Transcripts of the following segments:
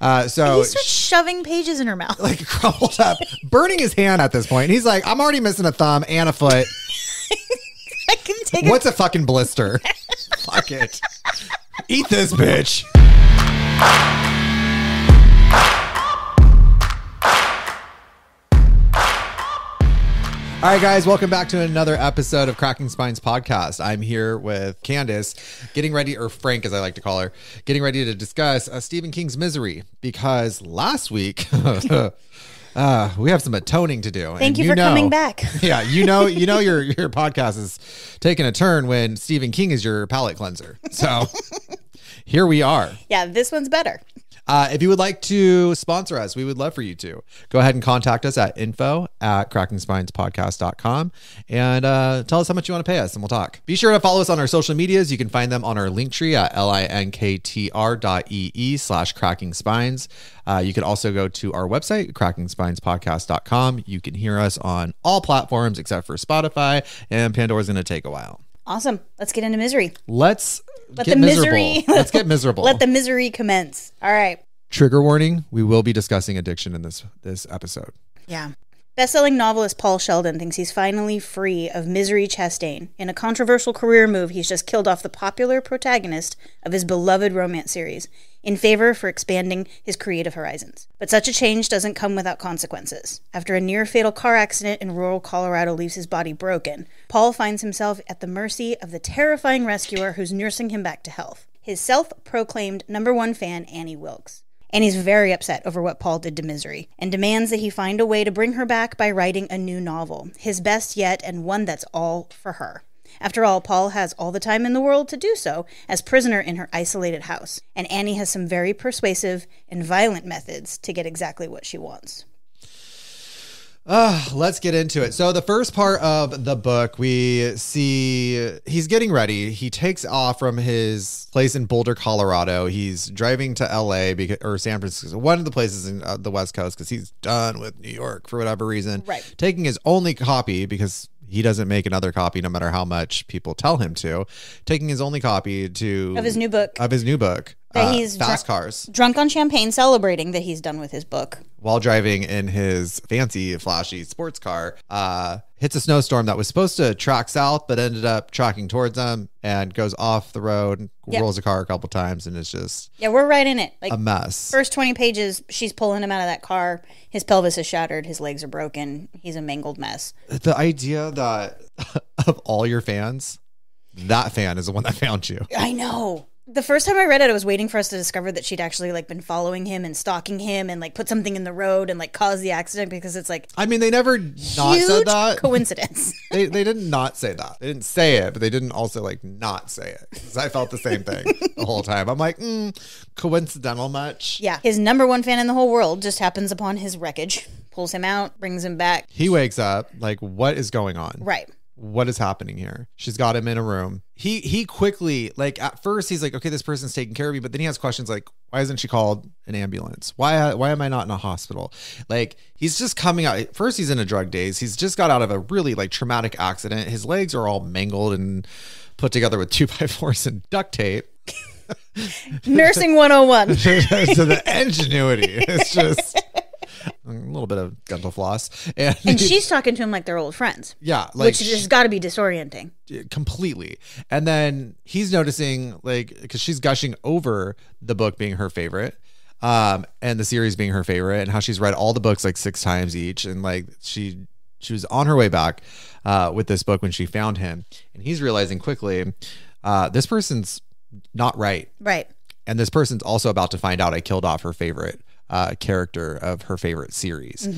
Uh, so he starts shoving pages in her mouth. like crumpled up, burning his hand at this point. He's like, I'm already missing a thumb and a foot. I can take it. What's a fucking blister? Fuck it. Eat this bitch. All right, guys, welcome back to another episode of Cracking Spines podcast. I'm here with Candice, getting ready, or Frank, as I like to call her, getting ready to discuss uh, Stephen King's Misery because last week uh, we have some atoning to do. Thank and you for coming back. Yeah, you know, you know, your your podcast is taking a turn when Stephen King is your palate cleanser. So here we are. Yeah, this one's better. Uh, if you would like to sponsor us, we would love for you to go ahead and contact us at info at crackingspinespodcast.com and uh, tell us how much you want to pay us and we'll talk. Be sure to follow us on our social medias. You can find them on our link tree at linktr dot ee slash cracking spines. Uh, you can also go to our website, crackingspinespodcast.com. You can hear us on all platforms except for Spotify, and Pandora's going to take a while. Awesome. Let's get into misery. Let's Let get the miserable. misery. Let's get miserable. Let the misery commence. All right. Trigger warning: We will be discussing addiction in this this episode. Yeah. Bestselling novelist Paul Sheldon thinks he's finally free of Misery Chastain. In a controversial career move, he's just killed off the popular protagonist of his beloved romance series in favor for expanding his creative horizons. But such a change doesn't come without consequences. After a near fatal car accident in rural Colorado leaves his body broken, Paul finds himself at the mercy of the terrifying rescuer who's nursing him back to health. His self proclaimed number one fan, Annie Wilkes. Annie's very upset over what Paul did to Misery and demands that he find a way to bring her back by writing a new novel, his best yet, and one that's all for her. After all, Paul has all the time in the world to do so as prisoner in her isolated house, and Annie has some very persuasive and violent methods to get exactly what she wants. Uh, let's get into it. So the first part of the book, we see he's getting ready. He takes off from his place in Boulder, Colorado. He's driving to L.A. Because, or San Francisco, one of the places in uh, the West Coast, because he's done with New York for whatever reason. Right. Taking his only copy because he doesn't make another copy, no matter how much people tell him to. Taking his only copy to Of his new book. of his new book, That uh, he's Fast dr- Cars. Drunk on champagne, celebrating that he's done with his book. while driving in his fancy, flashy sports car, uh, hits a snowstorm that was supposed to track south, but ended up tracking towards him and goes off the road, Yep. rolls a car a couple times, and it's just Yeah, we're right in it. Like a mess. first 20 pages, she's pulling him out of that car. His pelvis is shattered, his legs are broken, he's a mangled mess. The idea that of all your fans, that fan is the one that found you. I know. The first time I read it, I was waiting for us to discover that she'd actually like been following him and stalking him and like put something in the road and like cause the accident because it's like I mean, they never not said that. coincidence. they, they did not say that. They didn't say it, but they didn't also like not say it. 'Cause I felt the same thing the whole time. I'm like, mm, coincidental much? yeah, his number one fan in the whole world just happens upon his wreckage, pulls him out, brings him back. He wakes up like, what is going on? Right. What is happening here? She's got him in a room. He he quickly like at first he's like, okay, this person's taking care of me, but then he has questions like, why isn't she called an ambulance? Why why am I not in a hospital? Like he's just coming out. First he's in a drug daze. He's just got out of a really like traumatic accident. His legs are all mangled and put together with two by fours and duct tape. Nursing 101. so the ingenuity It's just a little bit of dental floss and, And she's talking to him like they're old friends, yeah like which has got to be disorienting. completely. And then he's noticing like because she's gushing over the book being her favorite, um, and the series being her favorite, and how she's read all the books like six times each, and like she she was on her way back uh, with this book when she found him, and he's realizing quickly uh, this person's not right, Right. and this person's also about to find out I killed off her favorite uh, character of her favorite series.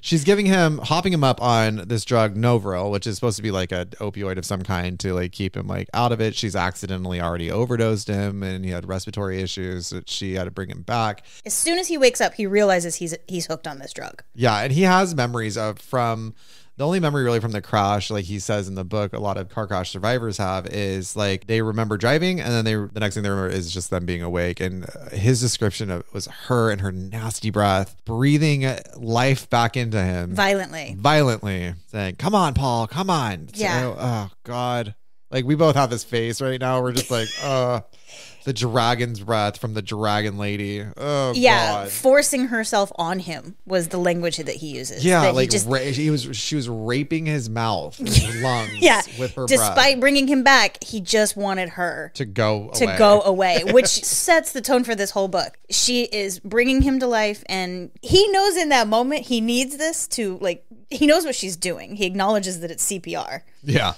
She's giving him, hopping him up on this drug Novril, which is supposed to be like an opioid of some kind to like keep him like out of it. She's accidentally already overdosed him, and he had respiratory issues. So she had to bring him back. As soon as he wakes up, he realizes he's he's hooked on this drug. Yeah, and he has memories of from the only memory really from the crash, like he says in the book, a lot of car crash survivors have is like they remember driving, and then they the next thing they remember is just them being awake. And uh, his description of was her and her nasty breath breathing life back into him Violently. violently, saying, "Come on, Paul, come on." Yeah. So, oh God. Like we both have this face right now. We're just like, uh, the dragon's breath from the dragon lady. Oh Yeah, god. forcing herself on him was the language that he uses. Yeah, that he like just ra- he was she was raping his mouth, his lungs yeah. with her Despite breath bringing him back, he just wanted her to go to away. go away, which sets the tone for this whole book. She is bringing him to life, and he knows in that moment he needs this to like. He knows what she's doing. He acknowledges that it's CPR, Yeah.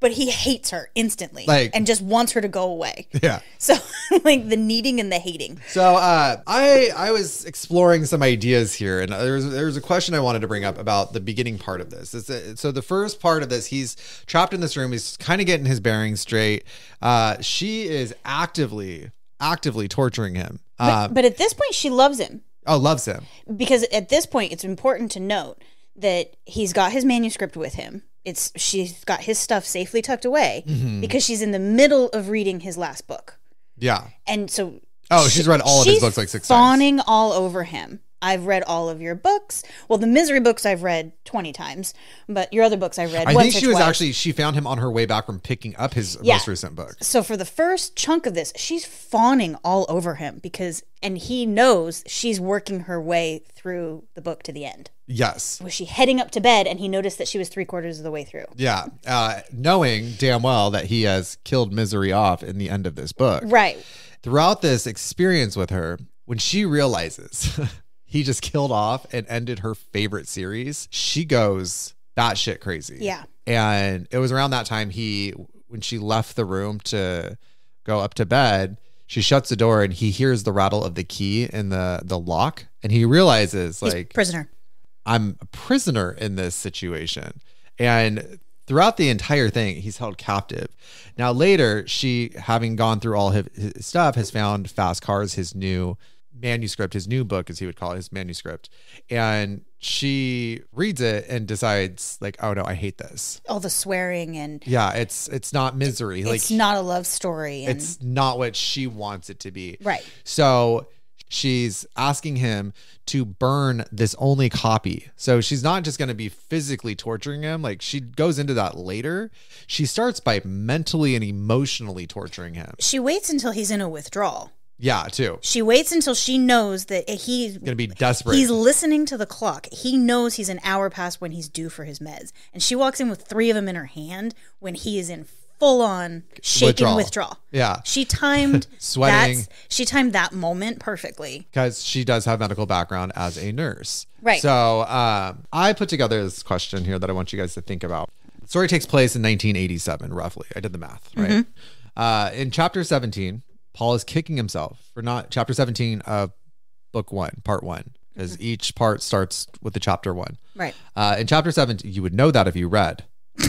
But he hates her instantly, Like- and just wants her to go away. Yeah. So, like the needing and the hating. So uh, I I was exploring some ideas here, and there's there's a question I wanted to bring up about the beginning part of this. It's a- so the first part of this, he's trapped in this room. He's kind of getting his bearings straight. Uh, she is actively actively torturing him. Uh, But at this point, she loves him oh, loves him. because at this point, it's important to note that he's got his manuscript with him. It's she's got his stuff safely tucked away Mm-hmm. because she's in the middle of reading his last book. Yeah. and so Oh, she's read all of his books like six times. fawning all over him. I've read all of your books. Well, the misery books I've read twenty times, but your other books I've read. I once think she was twice. actually she found him on her way back from picking up his Yeah. most recent book. So for the first chunk of this, she's fawning all over him because, and he knows she's working her way through the book to the end. Yes. Was she heading up to bed, and he noticed that she was three quarters of the way through. Yeah. Uh, knowing damn well that he has killed misery off in the end of this book. Right. throughout this experience with her, when she realizes he just killed off and ended her favorite series, she goes that shit crazy. Yeah. And it was around that time he, when she left the room to go up to bed, she shuts the door and he hears the rattle of the key in the the lock, and he realizes He's like prisoner. I'm a prisoner in this situation. And throughout the entire thing, he's held captive. Now, later, she, having gone through all his, his stuff, has found Fast Cars, his new manuscript, his new book, as he would call it, his manuscript. And she reads it and decides, like, oh no, I hate this. All the swearing and Yeah, it's it's not misery. like it's not a love story. And it's not what she wants it to be. Right. So she's asking him to burn this only copy. So she's not just going to be physically torturing him. Like she goes into that later. She starts by mentally and emotionally torturing him. she waits until he's in a withdrawal. Yeah, too. She waits until she knows that he's Going to be desperate. He's listening to the clock. He knows he's an hour past when he's due for his meds. And she walks in with three of them in her hand when he is in full on shaking Withdrawal. withdrawal. Yeah. She timed Sweating. She timed that moment perfectly. because she does have medical background as a nurse. Right. So um, I put together this question here that I want you guys to think about. The story takes place in 1987, roughly. I did the math, right? Mm-hmm. Uh, in chapter 17, Paul is kicking himself for not chapter 17 of book one, part one, because Mm-hmm. each part starts with the chapter one. Right. Uh, in chapter 17, you would know that if you read.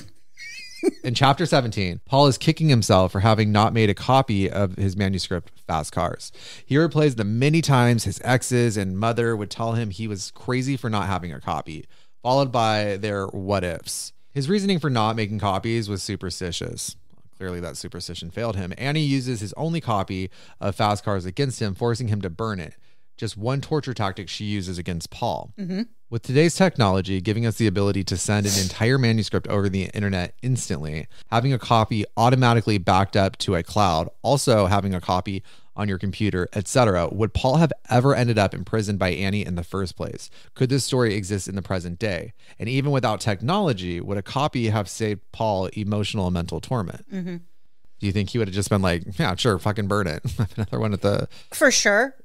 in chapter 17, Paul is kicking himself for having not made a copy of his manuscript, Fast Cars. He replays them many times. His exes and mother would tell him he was crazy for not having a copy, followed by their what ifs. His reasoning for not making copies was superstitious. Clearly, that superstition failed him. Annie uses his only copy of Fast Cars against him, forcing him to burn it. Just one torture tactic she uses against Paul. Mm-hmm. With today's technology giving us the ability to send an entire manuscript over the internet instantly, having a copy automatically backed up to a cloud, also having a copy on your computer, etc., would Paul have ever ended up imprisoned by Annie in the first place? Could this story exist in the present day? And even without technology, would a copy have saved Paul emotional and mental torment? Mm-hmm. Do you think he would have just been like, yeah, sure, fucking burn it? Another one at the For sure.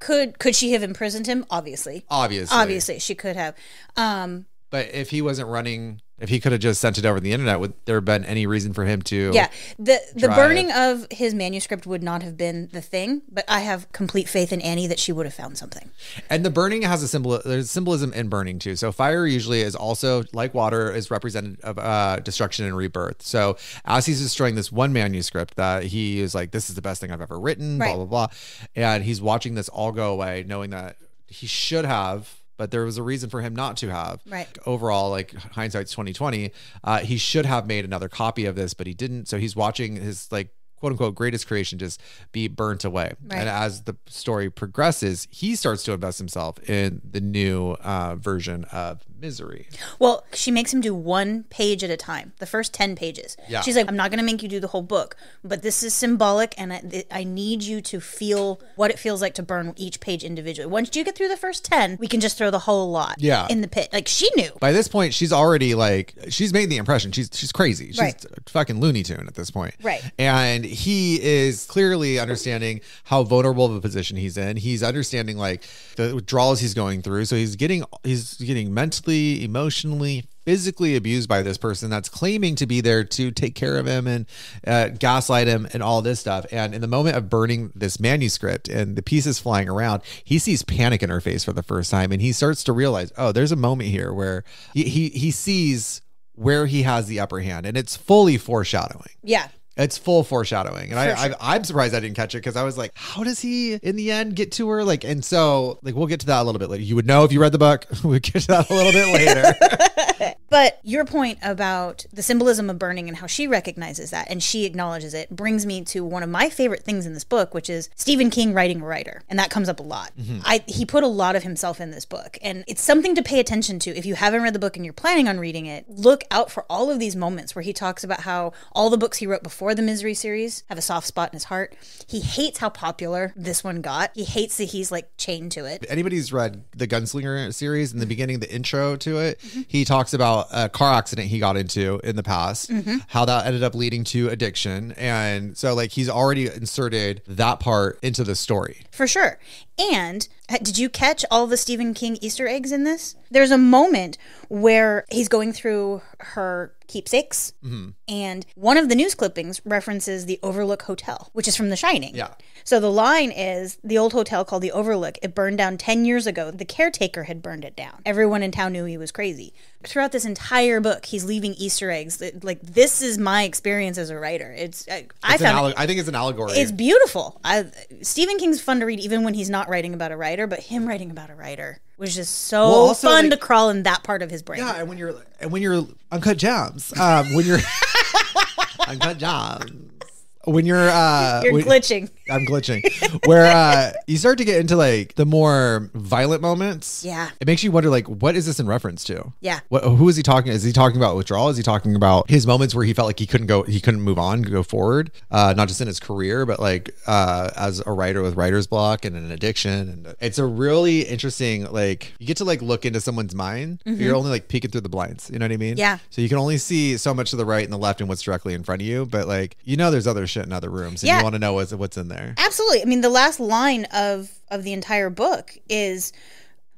could could she have imprisoned him? Obviously. obviously. Obviously, she could have. Um, But if he wasn't running, if he could have just sent it over the internet, would there have been any reason for him to? yeah, the the burning of his manuscript would not have been the thing, but I have complete faith in Annie that she would have found something. And the burning has a symbol. There's symbolism in burning too. So fire usually is also like water is representative of uh, destruction and rebirth. So as he's destroying this one manuscript that he is like, this is the best thing I've ever written, Right. blah blah blah, and he's watching this all go away, knowing that he should have. But there was a reason for him not to have. Right. Overall, like hindsight's twenty twenty, uh, he should have made another copy of this, but he didn't. So he's watching his like quote unquote greatest creation just be burnt away. Right. And as the story progresses, he starts to invest himself in the new uh, version of misery. Well, she makes him do one page at a time, the first 10 pages. Yeah. She's like, I'm not going to make you do the whole book, but this is symbolic, and I, I need you to feel what it feels like to burn each page individually. Once you get through the first 10, we can just throw the whole lot Yeah. in the pit. Like, she knew. By this point, she's already like she's made the impression. She's she's crazy. She's Right. fucking Looney Tune at this point. Right. And he is clearly understanding how vulnerable of a position he's in. He's understanding like the withdrawals he's going through. So he's getting he's getting mentally, emotionally, physically abused by this person that's claiming to be there to take care of him and uh, gaslight him and all this stuff. And in the moment of burning this manuscript and the pieces flying around, he sees panic in her face for the first time, and he starts to realize, oh, there's a moment here where he he, he sees where he has the upper hand, and it's fully foreshadowing. Yeah. It's full foreshadowing, and I, sure. I I'm surprised I didn't catch it because I was like, how does he in the end get to her? Like, and so like we'll get to that a little bit later. You would know if you read the book. We'll get to that a little bit later. But your point about the symbolism of burning and how she recognizes that and she acknowledges it brings me to one of my favorite things in this book, which is Stephen King writing a writer. And that comes up a lot. Mm-hmm. I he put a lot of himself in this book. And it's something to pay attention to. If you haven't read the book and you're planning on reading it, look out for all of these moments where he talks about how all the books he wrote before the Misery series have a soft spot in his heart. He hates how popular this one got. He hates that he's like chained to it. anybody's read the Gunslinger series in the beginning, the intro to it, he talks about a car accident he got into in the past, how that ended up leading to addiction. And so, like, he's already inserted that part into the story. For sure. And uh, did you catch all the Stephen King Easter eggs in this? There's a moment where he's going through her keepsakes, mm-hmm. and one of the news clippings references the Overlook Hotel, which is from The Shining. Yeah. So the line is the old hotel called the Overlook. It burned down 10 years ago. The caretaker had burned it down. Everyone in town knew he was crazy. Throughout this entire book, he's leaving Easter eggs. Like, this is my experience as a writer. It's, I, I It's an found it I think it's an allegory. it's beautiful. I, Stephen King's fun to read even when he's not writing about a writer, but him writing about a writer was just so Well, also, fun like- to crawl in that part of his brain. yeah, and when you're and when you're uncut jams, um, when you're uncut jams, when you're uh, You're when- glitching. I'm glitching. Where uh, you start to get into like the more violent moments. Yeah. It makes you wonder like what is this in reference to? Yeah. What who is he talking? Is he talking about withdrawal? Is he talking about his moments where he felt like he couldn't go he couldn't move on, go forward? Uh, not just in his career, but like uh, as a writer with writer's block and an addiction. And it's a really interesting like you get to like look into someone's mind. You're only like peeking through the blinds. You know what I mean? Mm-hmm. Yeah. So you can only see so much to the right and the left and what's directly in front of you. But like you know there's other shit in other rooms and Yeah. you want to know what's what's in there. Absolutely. I mean, the last line of of the entire book is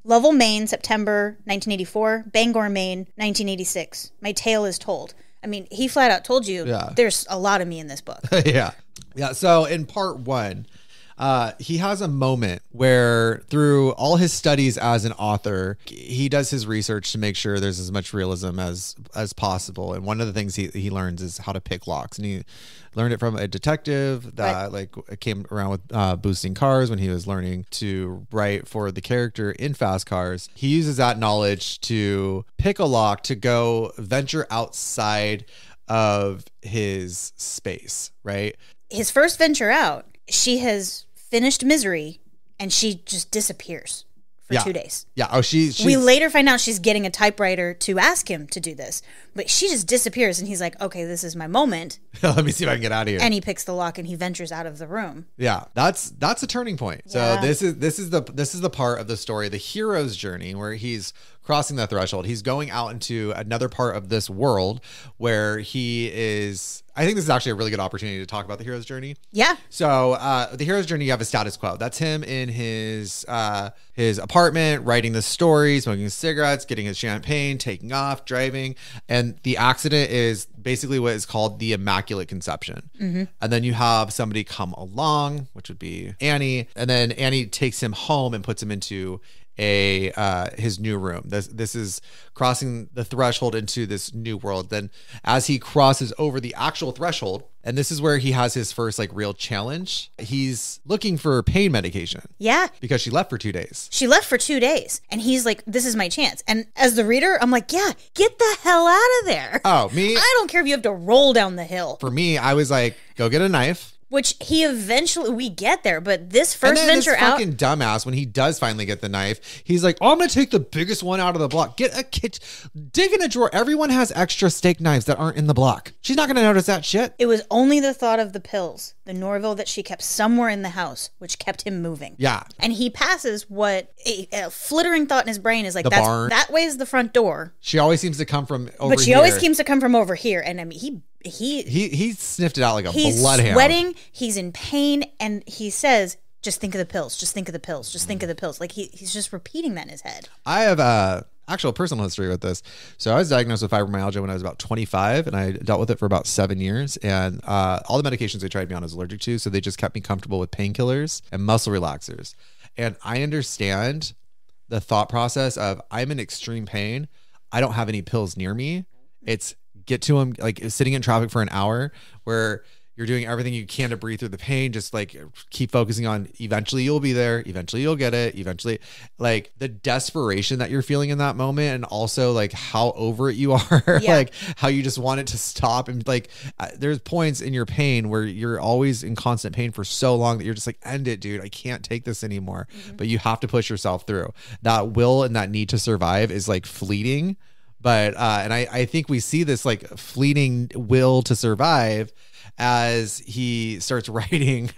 Lovell, Maine, September 1984, Bangor, Maine, 1986. My tale is told. I mean, he flat out told you Yeah. there's a lot of me in this book. yeah. Yeah. So in part one, uh, he has a moment where, through all his studies as an author, he does his research to make sure there's as much realism as as possible. And one of the things he, he learns is how to pick locks, and he learned it from a detective that like came around with uh, boosting cars when he was learning to write for the character in Fast Cars. He uses that knowledge to pick a lock to go venture outside of his space, right? His first venture out, she has finished Misery and she just disappears for Yeah. two days. Yeah. Oh, she. She's, we later find out she's getting a typewriter to ask him to do this, but she just disappears and he's like, okay, this is my moment. Let me see if I can get out of here. And he picks the lock and he ventures out of the room. yeah, that's that's a turning point. Yeah. So this is this is the this is the part of the story, the hero's journey, where he's crossing the threshold. He's going out into another part of this world where he is. I think this is actually a really good opportunity to talk about the hero's journey. Yeah. So uh, the hero's journey, you have a status quo. That's him in his uh, his apartment, writing the story, smoking cigarettes, getting his champagne, taking off, driving, and the accident is basically what is called the immaculate conception. And then you have somebody come along, which would be Annie, and then Annie takes him home and puts him into a uh, his new room. This this is crossing the threshold into this new world. Then as he crosses over the actual threshold, and this is where he has his first like real challenge. He's looking for pain medication Yeah. because she left for two days. She left for two days and he's like, this is my chance. And as the reader, I'm like, yeah, get the hell out of there. Oh, me I don't care if you have to roll down the hill. for me, I was like, go get a knife. Which he eventually we get there, but this first then this venture out. fucking dumbass, when he does finally get the knife, he's like, oh, I'm gonna take the biggest one out of the block. Get a kit, dig in a drawer. Everyone has extra steak knives that aren't in the block. She's not gonna notice that shit. It was only the thought of the pills, the Novril that she kept somewhere in the house, which kept him moving. Yeah. And he passes what a, a flittering thought in his brain is like, The that's, barn. that way is the front door. She always seems to come from over But she here. always seems to come from over here. And I mean, he, he, He he sniffed it out like a he's bloodhound. sweating, he's in pain, and he says, just think of the pills, just think of the pills, just think of the pills. Like he, he's just repeating that in his head. I have a actual personal history with this. So I was diagnosed with fibromyalgia when I was about 25, and I dealt with it for about seven years. And uh, all the medications they tried me on I was allergic to, so they just kept me comfortable with painkillers and muscle relaxers. And I understand the thought process of I'm in extreme pain. I don't have any pills near me. It's get to them like sitting in traffic for an hour where you're doing everything you can to breathe through the pain. Just like keep focusing on eventually you'll be there. Eventually you'll get it. Eventually, like the desperation that you're feeling in that moment, and also like how over it you are, Yeah. like how you just want it to stop. And like uh, there's points in your pain where you're always in constant pain for so long that you're just like, end it, dude. I can't take this anymore. But you have to push yourself through. That will and that need to survive is like fleeting but uh and I, I think we see this like fleeting will to survive as he starts writing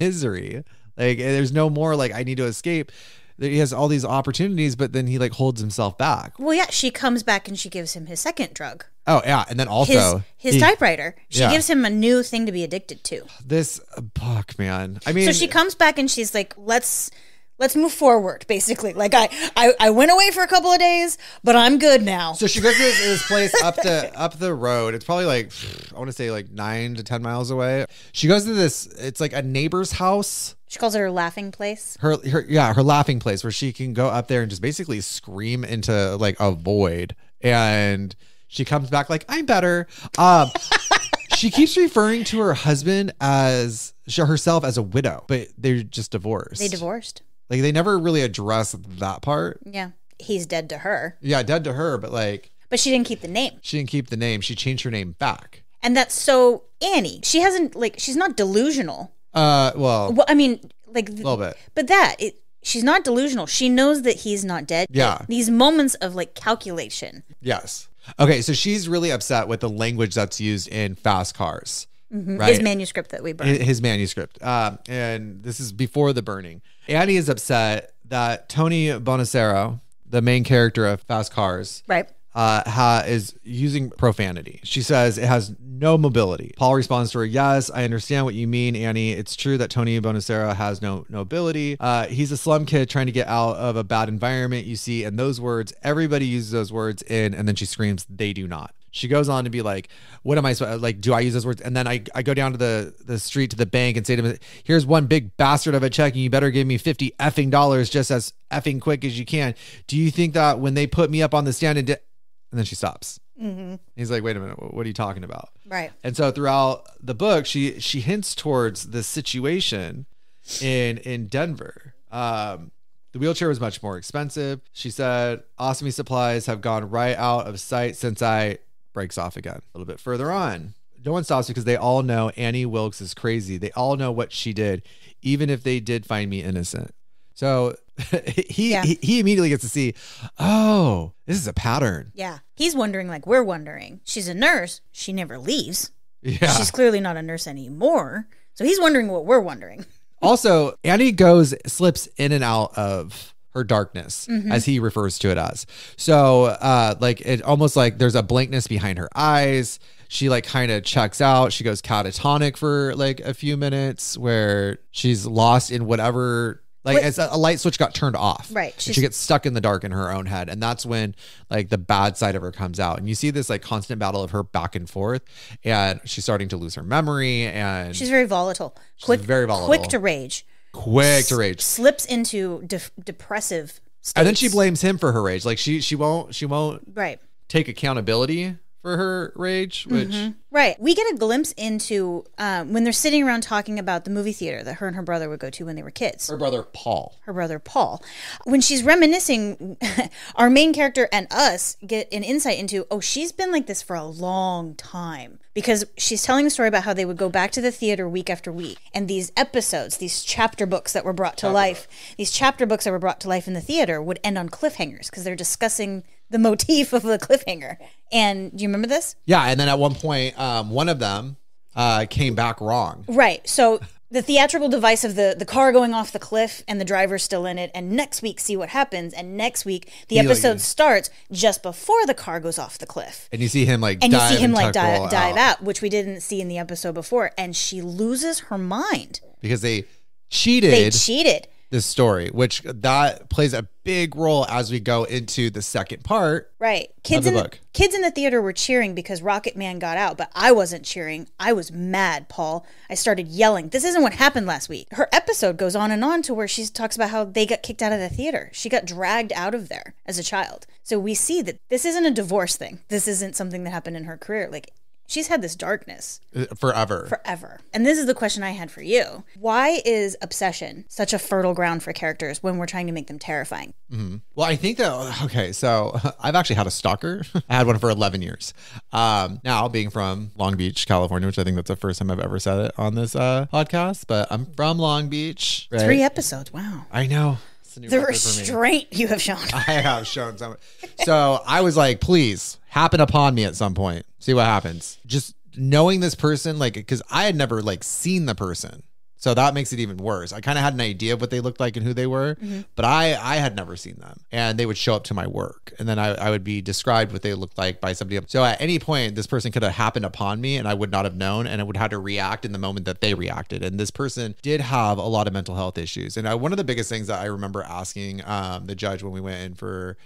misery like there's no more like i need to escape he has all these opportunities but then he like holds himself back Well, yeah, she comes back and she gives him his second drug, oh yeah and then his also his he- typewriter. She Yeah. gives him a new thing to be addicted to. this book man i mean So she comes back and she's like, "Let's let's move forward." Basically, like I I, I went away for a couple of days, but I'm good now. so she goes to this, this place up the up the road. It's probably like I want to say like nine to ten miles away. She goes to this. It's like a neighbor's house. she calls it her laughing place. her, her yeah her laughing place where she can go up there and just basically scream into like a void and she comes back like i'm better um she keeps referring to her husband as herself as a widow but they're just divorced They divorced. Like they never really address that part Yeah, he's dead to her, yeah dead to her but like but she didn't keep the name. she didn't keep the name she changed her name back And that's so Annie. She hasn't like she's not delusional. uh well Well, I mean, like a little bit But that it, she's not delusional. She knows that he's not dead. Yeah. These moments of like calculation. yes okay so she's really upset with the language that's used in fast cars right His manuscript that we burned. his manuscript. Um, and this is before the burning. Annie is upset that Tony Bonasaro, the main character of Fast Cars, right. uh, ha- is using profanity. She says it has no mobility. Paul responds to her, "Yes, I understand what you mean, Annie. It's true that Tony Bonasaro has no nobility. Uh, he's a slum kid trying to get out of a bad environment. You see, and those words, everybody uses those words in, and then she screams, "They do not." She goes on to be like, "What am I like? Do I use those words?" And then I, I go down to the the street to the bank and say to him, "Here's one big bastard of a check, and you better give me fifty effing dollars just as effing quick as you can." Do you think that when they put me up on the stand and, di-? and then she stops? He's like, "Wait a minute, what are you talking about?" Right. And so throughout the book, she she hints towards the situation in in Denver. Um, the wheelchair was much more expensive. She said, "Ostomy supplies have gone right out of sight since I breaks off again." A little bit further on, no one stops because they all know Annie Wilkes is crazy. They all know what she did, even if they did find me innocent. So he, Yeah. he he immediately gets to see, oh, this is a pattern. Yeah. He's wondering like we're wondering. She's a nurse. She never leaves. Yeah. She's clearly not a nurse anymore. So he's wondering what we're wondering. Also, Annie goes slips in and out of her darkness, as he refers to it as. So, uh, like it almost like there's a blankness behind her eyes. She like kind of checks out. She goes catatonic for like a few minutes, where she's lost in whatever. Like Wait. it's a, a light switch got turned off, Right. She gets stuck in the dark in her own head, and that's when like the bad side of her comes out, and you see this like constant battle of her back and forth, and she's starting to lose her memory, and She's very volatile. quick, very volatile. Quick to rage. Quick to rage. Slips into de- depressive. States. and then she blames him for her rage like she she won't she won't Right. take accountability for her rage, which Right. We get a glimpse into um, when they're sitting around talking about the movie theater that her and her brother would go to when they were kids. her brother Paul. Her brother Paul. When she's reminiscing, our main character and us get an insight into, oh, she's been like this for a long time. Because she's telling a story about how they would go back to the theater week after week. And these episodes, these chapter books that were brought to life, these chapter books that were brought to life in the theater would end on cliffhangers because they're discussing the motif of the cliffhanger. And do you remember this? Yeah, and then at one point, um, one of them uh, came back wrong. Right. So the theatrical device of the the car going off the cliff and the driver still in it, and next week see what happens, and next week the like- episode starts just before the car goes off the cliff. And you see him like And you see him like tuck roll dive, dive out, which we didn't see in the episode before, and she loses her mind. because they cheated They cheated. This story, which that plays a big role as we go into the second part. Right. Kids the in the, book. kids in the theater were cheering because Rocket Man got out, but I wasn't cheering. I was mad, Paul. I started yelling. This isn't what happened last week. Her episode goes on and on to where she talks about how they got kicked out of the theater. She got dragged out of there as a child. So we see that this isn't a divorce thing. This isn't something that happened in her career. Like she's had this darkness uh, Forever. forever. And this is the question I had for you. Why is obsession such a fertile ground for characters when we're trying to make them terrifying? Well, I think that okay. So I've actually had a stalker. I had one for eleven years. Um, now being from Long Beach, California, which I think that's the first time I've ever said it on this uh, podcast. But I'm from Long Beach. right? Three episodes. Wow. I know. It's a new The record for me. restraint you have shown. I have shown some. So I was like, please happen upon me at some point. See what happens. Just knowing this person, like, because I had never like seen the person. So that makes it even worse. I kind of had an idea of what they looked like and who they were, but I I had never seen them. And they would show up to my work, and then I, I would be described what they looked like by somebody else. So at any point, this person could have happened upon me, and I would not have known, and I would have to react in the moment that they reacted. And this person did have a lot of mental health issues. And I, one of the biggest things that I remember asking um, the judge when we went in for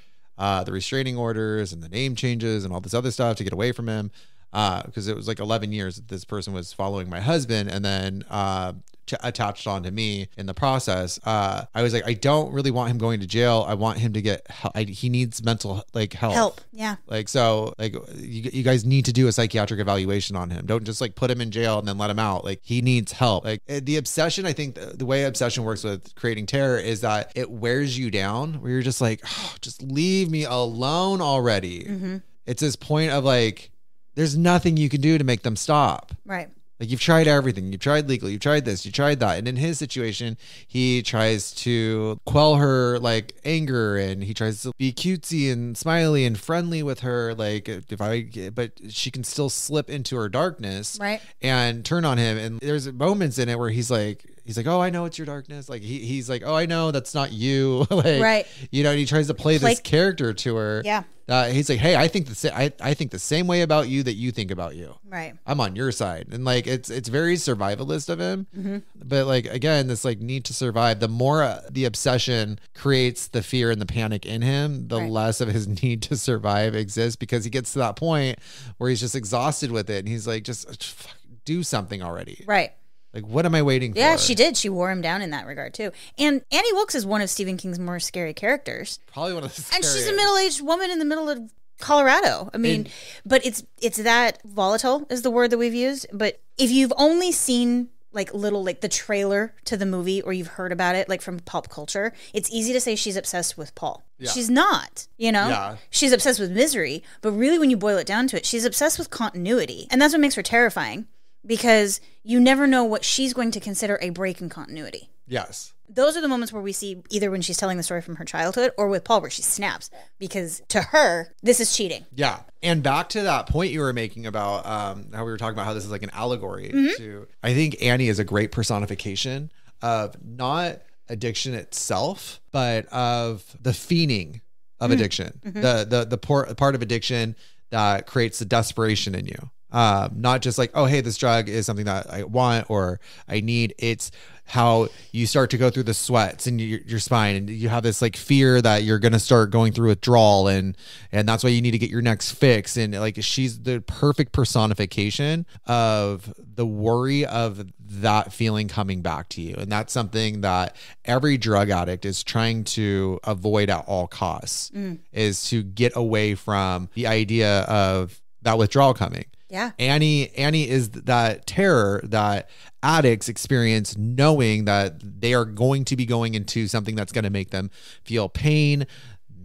uh, the restraining orders and the name changes and all this other stuff to get away from him. Because it was like 11 years that this person was following my husband and then uh, ch- attached onto me in the process. Uh, I was like, I don't really want him going to jail. I want him to get help. I, he needs mental like help. Help. Yeah. Like so, like you, you guys need to do a psychiatric evaluation on him. Don't just like put him in jail and then let him out. Like he needs help. Like eh, the obsession, I think the, the way obsession works with creating terror is that it wears you down. Where you're just like, "Oh, just leave me alone already. It's this point of like, there's nothing you can do to make them stop. Right. Like you've tried everything. You've tried legal. You've tried this. You tried that. And in his situation, he tries to quell her like anger, and he tries to be cutesy and smiley and friendly with her. Like if I, but she can still slip into her darkness, Right. And turn on him. And there's moments in it where he's like, he's like, oh, I know it's your darkness. Like he, he's like, oh, I know that's not you. like, Right. You know, and he tries to play, Play- this character to her. Yeah. Uh, he's like, hey, I think the sa- I, I think the same way about you that you think about you. Right. I'm on your side. And like it's it's very survivalist of him. Mm-hmm. But like again, this like need to survive. The more uh, the obsession creates the fear and the panic in him, the Right. less of his need to survive exists because he gets to that point where he's just exhausted with it and he's like just "Just fuck, do something already. Right. Like what am I waiting Yeah, for? Yeah, she did. She wore him down in that regard too. And Annie Wilkes is one of Stephen King's more scary characters. Probably one of the And she's a middle-aged woman in the middle of Colorado. I mean, but it's it's that volatile is the word that we've used. But if you've only seen like little like the trailer to the movie or you've heard about it like from pop culture, it's easy to say she's obsessed with Paul. She's not, you know? Yeah. She's obsessed with misery, but really when you boil it down to it, she's obsessed with continuity. And that's what makes her terrifying because you never know what she's going to consider a break in continuity Yes. those are the moments where we see either when she's telling the story from her childhood or with Paul where she snaps because to her this is cheating. Yeah. And back to that point you were making about um, how we were talking about how this is like an allegory mm-hmm. to, I think Annie is a great personification of not addiction itself, but of the fiending of mm-hmm. addiction, mm-hmm. the, the, the por- part of addiction that creates the desperation in you. Um, not just like, oh, hey, this drug is something that I want or I need. It's how you start to go through the sweats in your, your spine and you have this like fear that you're going to start going through withdrawal and and that's why you need to get your next fix and like she's the perfect personification of the worry of that feeling coming back to you and that's something that every drug addict is trying to avoid at all costs is to get away from the idea of that withdrawal coming. Yeah. Annie Annie is that terror that addicts experience knowing that they are going to be going into something that's going to make them feel pain,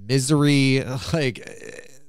misery, like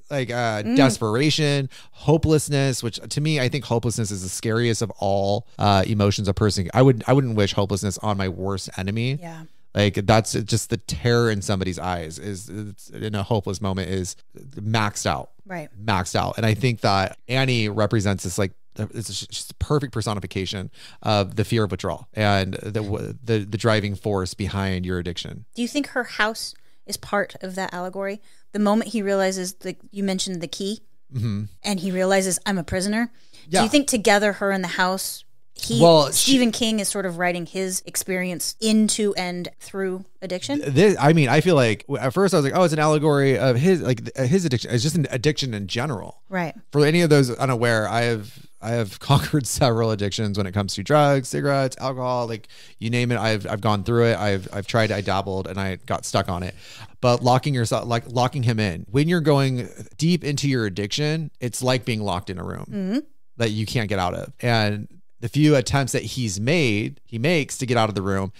like uh desperation, hopelessness, which to me I think hopelessness is the scariest of all uh emotions a person I would I wouldn't wish hopelessness on my worst enemy. Yeah. Like that's just the terror in somebody's eyes is in a hopeless moment is maxed out Right. maxed out. And I think that Annie represents this like it's just a perfect personification of the fear of withdrawal and the the the driving force behind your addiction. Do you think her house is part of that allegory? The moment he realizes that you mentioned the key, and he realizes I'm a prisoner. Do Mm-hmm. You think together, her and the house, he Well, she- Stephen King is sort of writing his experience into and through addiction? This, I mean, I feel like at first I was like, oh, it's an allegory of his like his addiction. It's just an addiction in general. Right. For any of those unaware, I have I have conquered several addictions when it comes to drugs, cigarettes, alcohol, like you name it. I've I've gone through it. I've I've tried. I dabbled and I got stuck on it. But locking yourself, like locking him in, when you're going deep into your addiction, it's like being locked in a room mm-hmm. that you can't get out of. And the few attempts that he's made, he makes to get out of the room,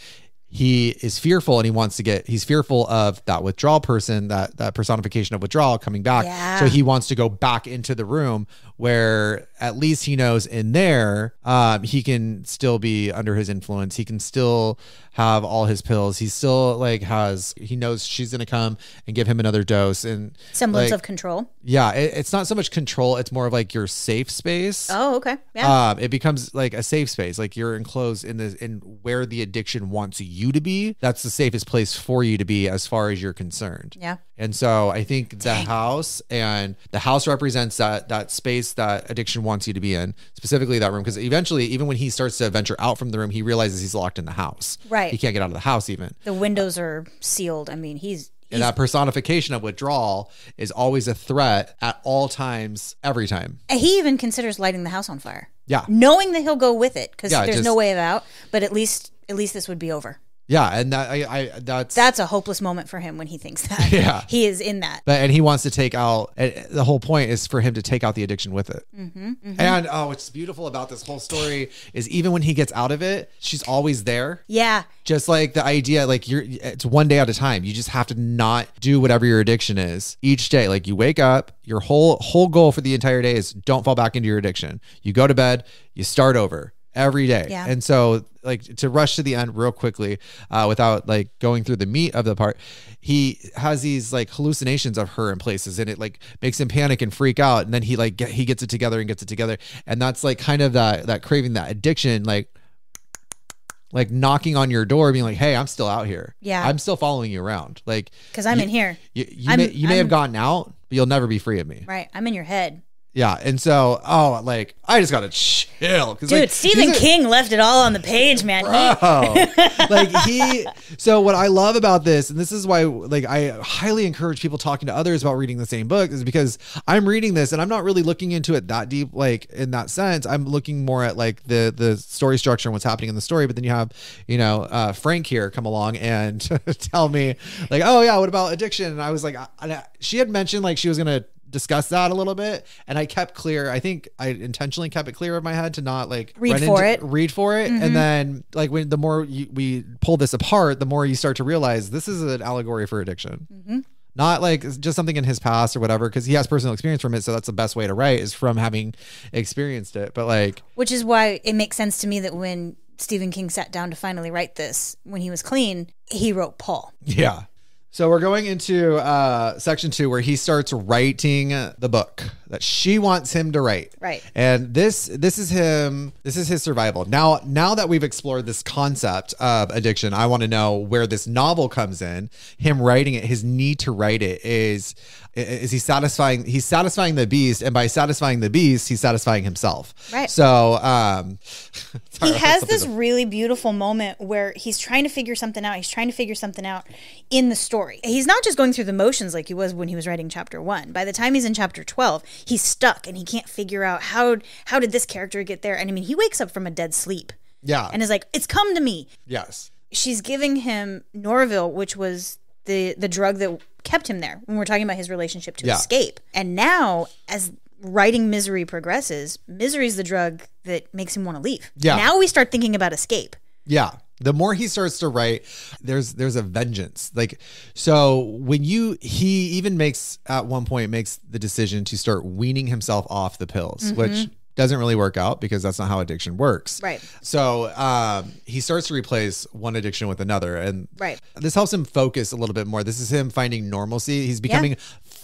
he is fearful and he wants to get he's fearful of that withdrawal person that that personification of withdrawal coming back Yeah. so he wants to go back into the room where at least he knows in there um, he can still be under his influence he can still have all his pills he still like has he knows she's gonna come and give him another dose and Semblance like, of control. yeah it, it's not so much control it's more of like your safe space Oh, okay. Yeah. um, it becomes like a safe space. Like you're enclosed in the in where the addiction wants you to be. That's the safest place for you to be as far as you're concerned. yeah. And so I think the house and the house represents that that space that addiction wants you to be in, specifically that room. Because eventually, even when he starts to venture out from the room, he realizes he's locked in the house. Right. He can't get out of the house even. The windows are sealed. I mean, he's, And that personification of withdrawal is always a threat at all times, every time. he even considers lighting the house on fire. Yeah. Knowing that he'll go with it because Yeah, there's just- no way out, but at least at least this would be over. Yeah. And that I, I that's That's a hopeless moment for him when he thinks that. Yeah. He is in that. But and he wants to take out. and The whole point is for him to take out the addiction with it. Mm-hmm, And oh, what's beautiful about this whole story is even when he gets out of it, she's always there. Yeah. Just like the idea, like you're, it's one day at a time. You just have to not do whatever your addiction is each day. Like you wake up, your whole whole goal for the entire day is don't fall back into your addiction. You go to bed, you start over every day. Yeah. And so, like to rush to the end real quickly, uh, without like going through the meat of the part, he has these like hallucinations of her in places, and it like makes him panic and freak out. And then he like get, he gets it together and gets it together, and that's like kind of that that craving, that addiction, like like knocking on your door, being like, "Hey, I'm still out here. Yeah. I'm still following you around. Like, Because I'm you- in here. You, you may you may have gotten out, but you'll never be free of me. Right. I'm in your head. Yeah, and so oh, like I just gotta chill because Dude, like, Stephen King left it all on the page, man. Oh, like he. So what I love about this, and this is why, like, I highly encourage people talking to others about reading the same book, is because I'm reading this and I'm not really looking into it that deep, like in that sense. I'm looking more at like the the story structure and what's happening in the story. But then you have, you know, uh, Frank here come along and tell me, like, oh yeah, what about addiction? And I was like, I, I, she had mentioned like she was gonna discuss that a little bit and i kept clear i think i intentionally kept it clear of my head to not like Read for into- it. read for it Mm-hmm. and then like when the more you, we pull this apart the more you start to realize this is an allegory for addiction Mm-hmm. not like just something in his past or whatever because he has personal experience from it so that's the best way to write is from having experienced it but like which is why it makes sense to me that when Stephen King sat down to finally write this, when he was clean, he wrote Paul. yeah so we're going into uh section two where he starts writing the book that she wants him to write Right. and this this is him this is his survival now now that we've explored this concept of addiction i want to know where this novel comes in him writing it his need to write it is is he satisfying he's satisfying the beast and by satisfying the beast he's satisfying himself Right. so um he has this really beautiful moment where he's trying to figure something out. He's trying to figure something out in the story. He's not just going through the motions like he was when he was writing chapter 1. By the time he's in chapter 12, he's stuck and he can't figure out how how did this character get there? And I mean, he wakes up from a dead sleep yeah and is like, "It's come to me." yes She's giving him Novril, which was the the drug that kept him there when we're talking about his relationship to Yeah. escape. And now as writing misery progresses, misery is the drug that makes him want to leave. Yeah. Now we start thinking about escape. Yeah. The more he starts to write, there's there's a vengeance. Like so when you he even makes at one point makes the decision to start weaning himself off the pills, which doesn't really work out because that's not how addiction works. Right. So um, he starts to replace one addiction with another, and Right. this helps him focus a little bit more. This is him finding normalcy. He's becoming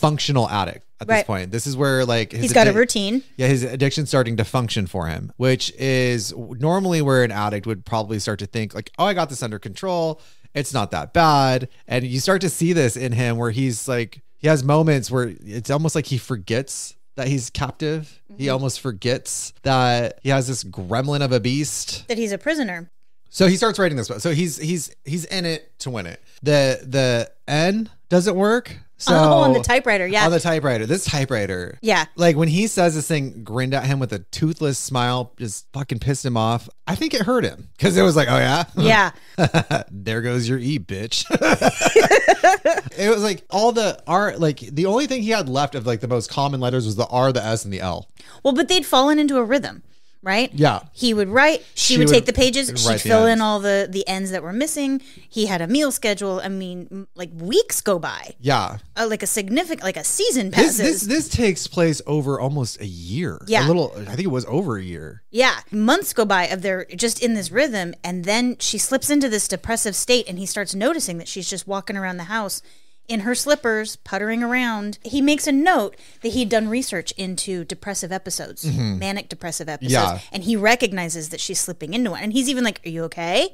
functional addict at this point. This is where like He's got a routine. yeah, his addiction's starting to function for him, which is normally where an addict would probably start to think like, "Oh, I got this under control. It's not that bad." And you start to see this in him where he's like he has moments where it's almost like he forgets that he's captive. He mm-hmm. almost forgets that he has this gremlin of a beast. That he's a prisoner. So he starts writing this book. So he's he's he's in it to win it. The the N doesn't work. So oh, on the typewriter. Yeah. on the typewriter. This typewriter. yeah. Like when he says this thing grinned at him with a toothless smile, just fucking pissed him off. I think it hurt him because it was like, oh yeah, Yeah. there goes your E, bitch. it was like all the R, like the only thing he had left of like the most common letters was the R, the S, and the L. Well, but they'd fallen into a rhythm, right? Yeah. He would write. She, She would, would take the pages. She'd fill in all the the ends that were missing. He had a meal schedule. I mean, like weeks go by. Yeah. Uh, like a significant, like a season This, passes. this this takes place over almost a year. Yeah. A little I think it was over a year. yeah, months go by of their just in this rhythm, and then she slips into this depressive state, and he starts noticing that she's just walking around the house in her slippers, puttering around. He makes a note that he'd done research into depressive episodes, mm-hmm. manic depressive episodes. Yeah. and he recognizes that she's slipping into one, and he's even like, "Are you okay?"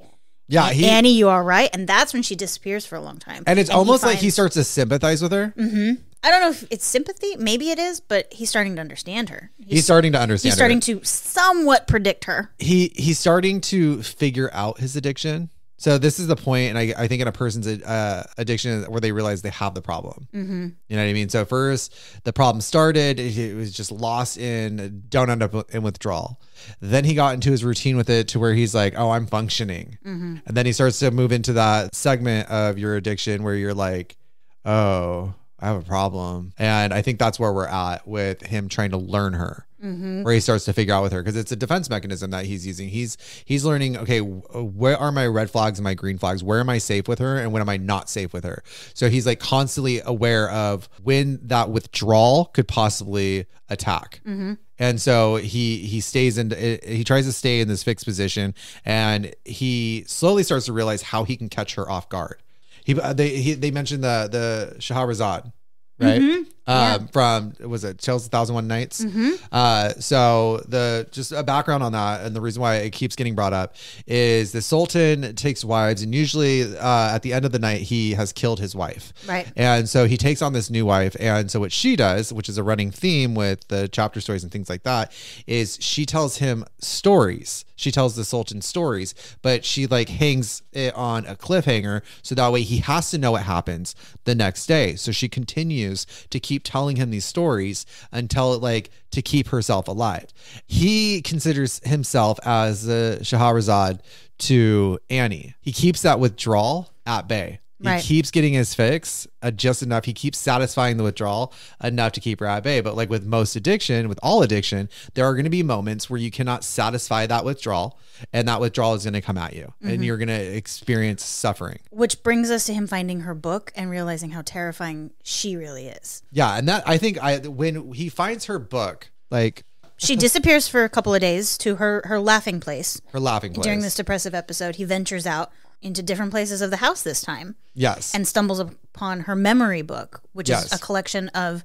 Yeah, he Annie, you all right? And that's when she disappears for a long time. and it's he almost like he starts to sympathize with her. Mm-hmm. I don't know if it's sympathy. Maybe it is, but he's starting to understand her. He's, He's starting to understand. he's her. starting to somewhat predict her. he he's starting to figure out his addiction. So this is the point, and I, I think in a person's uh, addiction where they realize they have the problem. Mm-hmm. You know what I mean? So first, the problem started. It was just lost in don't end up in withdrawal. Then he got into his routine with it to where he's like, oh, I'm functioning, and then he starts to move into that segment of your addiction where you're like, oh, I have a problem, and I think that's where we're at with him trying to learn her Mm-hmm. where he starts to figure out with her because it's a defense mechanism that he's using. He's he's learning. Okay, where are my red flags and my green flags? Where am I safe with her, and when am I not safe with her? So he's like constantly aware of when that withdrawal could possibly attack. Mm-hmm. And so he he stays in eh, he tries to stay in this fixed position, and he slowly starts to realize how he can catch her off guard. He uh, they he, they mentioned the the Shahrazad right? Mm-hmm. Um, From was it Tales of Thousand One Nights? Uh, so the just a background on that, and the reason why it keeps getting brought up is the Sultan takes wives, and usually uh, at the end of the night he has killed his wife, Right. And so he takes on this new wife, and so what she does, which is a running theme with the chapter stories and things like that, is she tells him stories. She tells the Sultan stories, but she like hangs it on a cliffhanger so that way he has to know what happens the next day. So she continues to keep telling him these stories until it like to keep herself alive. He considers himself as the Shahrazad to Annie. He keeps that withdrawal at bay. He Right. keeps getting his fix uh, just enough. He keeps satisfying the withdrawal enough to keep her at bay. But like with most addiction, with all addiction, there are going to be moments where you cannot satisfy that withdrawal, and that withdrawal is going to come at you, and you're going to experience suffering. Which brings us to him finding her book and realizing how terrifying she really is. Yeah, and that I think I when he finds her book, like She disappears for a couple of days to her, her laughing place. her laughing place. During this depressive episode, he ventures out into different places of the house this time yes, and stumbles upon her memory book, which Yes. is a collection of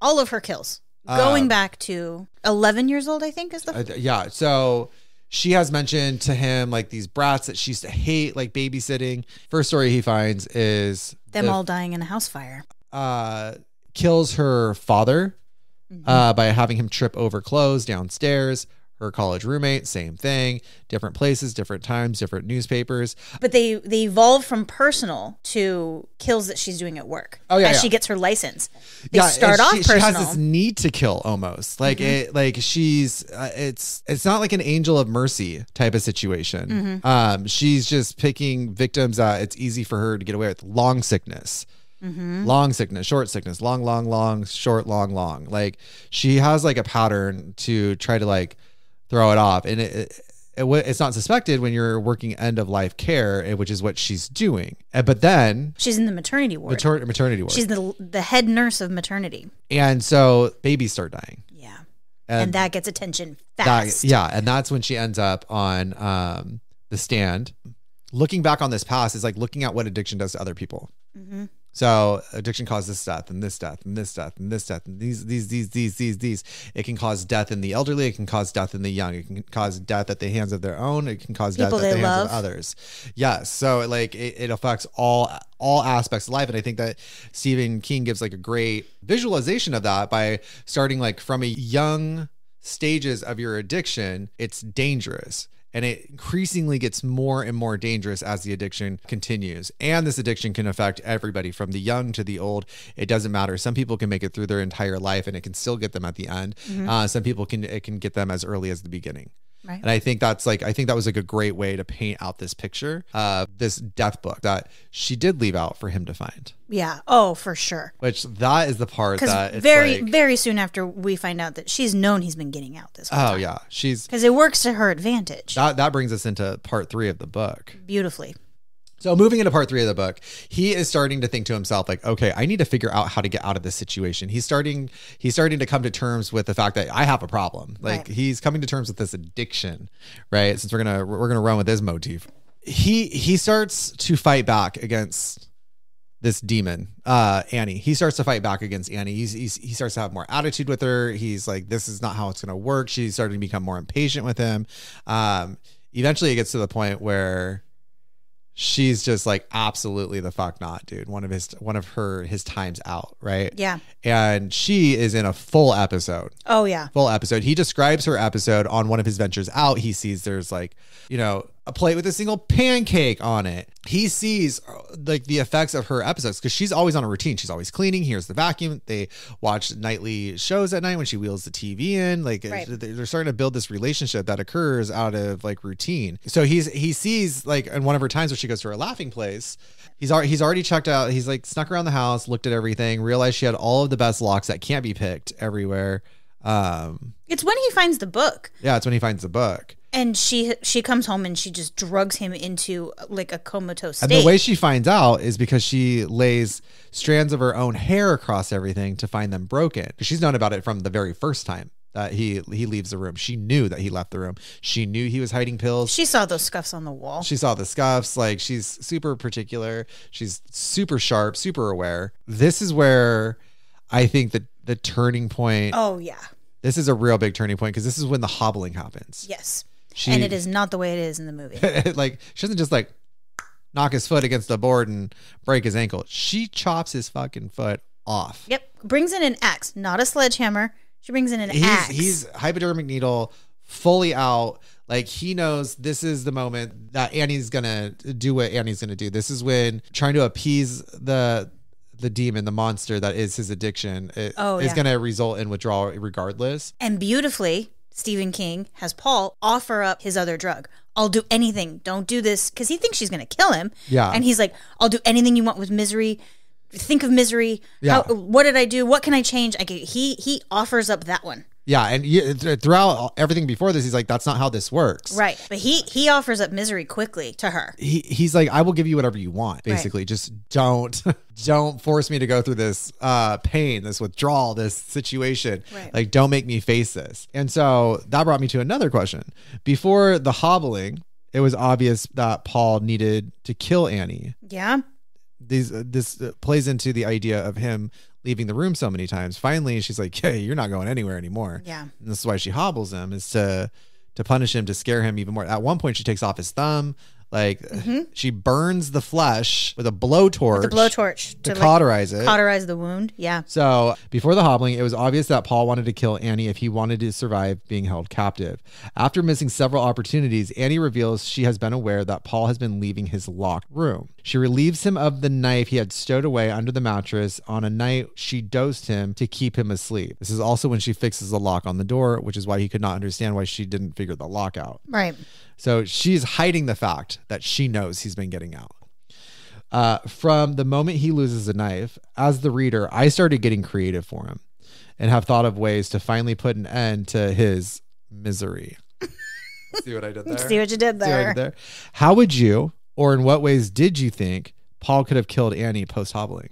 all of her kills. Going back to 11 years old, I think, is the. Uh, yeah. So she has mentioned to him like these brats that she used to hate, like babysitting. First story he finds is them the- all dying in a house fire. uh, kills her father uh, by having him trip over clothes downstairs. Her college roommate, same thing. Different places, different times, different newspapers. But they they evolve from personal to kills that she's doing at work. Oh, yeah, as yeah. she gets her license, they and start off she, personal. She has this need to kill almost like it. Like she's uh, it's it's not like an angel of mercy type of situation. Um, she's just picking victims that it's easy for her to get away with. Long sickness. long sickness, short sickness, long, long, long, short, long, long. Like she has like a pattern to try to like throw it off, and it, it, it, it's not suspected when you're working end of life care, eh, which is what she's doing. Eh, But then She's in the maternity ward. mater- maternity ward, She's the the head nurse of maternity. and so babies start dying. Yeah. And, And, that gets attention that- fast. yeah, and that's when she ends up on um, the stand. Looking back on this past is like looking at what addiction does to other people. Mm-hmm. So addiction causes this death and this death and this death and this death and these these these these these these. It can cause death in the elderly. It can cause death in the young. It can cause death at the hands of their own. It can cause People death at the hands love. of others. Yes. So like it, it affects all all aspects of life, and I think that Stephen King gives like a great visualization of that by starting like from a young stages of your addiction. It's dangerous and it increasingly gets more and more dangerous as the addiction continues. And this addiction can affect everybody from the young to the old. It doesn't matter. Some people can make it through their entire life and it can still get them at the end. Uh, some people can it can get them as early as the beginning. Right. And I think that's like I think that was like a great way to paint out this picture of this death book that she did leave out for him to find. Yeah. Oh, for sure. Which that is the part that it's very, like, very soon after we find out that she's known he's been getting out this oh yeah, she's because it works to her advantage that that brings us into part three of the book. beautifully. So moving into part three of the book, he is starting to think to himself like, okay, I need to figure out how to get out of this situation. He's starting he's starting to come to terms with the fact that I have a problem. Like Right. he's coming to terms with this addiction, right? Since we're gonna we're gonna run with his motif. He he starts to fight back against this demon, uh, Annie. He starts to fight back against Annie. He's, he's he starts to have more attitude with her. He's like, this is not how it's gonna work. She's starting to become more impatient with him. Um, eventually, it gets to the point where she's just like absolutely the fuck not dude. One of his one of her his times out right? Yeah. and she is in a full episode. Oh yeah. full episode. He describes her episode on one of his ventures out. He sees there's like you know a plate with a single pancake on it. He sees uh, like the effects of her episodes because she's always on a routine. She's always cleaning. Here's the vacuum. They watch nightly shows at night when she wheels the tv in. Like Right. they're starting to build this relationship that occurs out of like routine. So he's he sees like in one of her times where she goes to her laughing place he's already he's already checked out. He's like snuck around the house looked at everything realized she had all of the best locks that can't be picked everywhere. Um It's when he finds the book. Yeah it's when he finds the book and she she comes home and she just drugs him into like a comatose and the way she finds out is because she lays strands of her own hair across everything to find them broken 'Cause she's known about it from the very first time that he he leaves the room she knew that he left the room she knew he was hiding pills she saw those scuffs on the wall. She saw the scuffs. Like she's super particular. She's super sharp, super aware. This is where I think that the turning point. oh yeah. This is a real big turning point because this is when the hobbling happens. Yes. She and it is not the way it is in the movie. like she doesn't just like knock his foot against the board and break his ankle. She chops his fucking foot off. yep. Brings in an axe, not a sledgehammer. She brings in an he's axe. he's hypodermic needle fully out like he knows this is the moment that annie's gonna do what annie's gonna do this is when trying to appease the the demon the monster that is his addiction it- Oh, is yeah. gonna result in withdrawal regardless And beautifully, Stephen King has Paul offer up his other drug. I'll do anything. Don't do this because he thinks she's going to kill him. Yeah. And he's like, I'll do anything you want with misery. Think of misery. Yeah. How, what did I do? What can I change? I can, he he offers up that one. Yeah and you, throughout everything before this he's like that's not how this works Right. But he he offers up misery quickly to her. he, he's like i will give you whatever you want basically just don't don't force me to go through this uh pain this withdrawal this situation Right. like don't make me face this and so that brought me to another question before the hobbling it was obvious that paul needed to kill annie Yeah. these uh, this uh, plays into the idea of him leaving the room so many times finally she's like hey you're not going anywhere anymore Yeah. and this is why she hobbles him is to to punish him to scare him even more. At one point, she takes off his thumb, like she burns the flesh with a blowtorch, Mm-hmm. The blowtorch to to, like, cauterize it. cauterize the wound. Yeah. So before the hobbling, it was obvious that Paul wanted to kill Annie if he wanted to survive being held captive. After missing several opportunities, Annie reveals she has been aware that Paul has been leaving his locked room. She relieves him of the knife he had stowed away under the mattress on a night she dosed him to keep him asleep. This is also when she fixes the lock on the door, which is why he could not understand why she didn't figure the lock out. Right. So she's hiding the fact that she knows he's been getting out. Uh, from the moment he loses a knife, as the reader, I started getting creative for him and have thought of ways to finally put an end to his misery. See what I did there? See what you did See what I there. did there? How would you, or in what ways did you think Paul could have killed Annie post hobbling?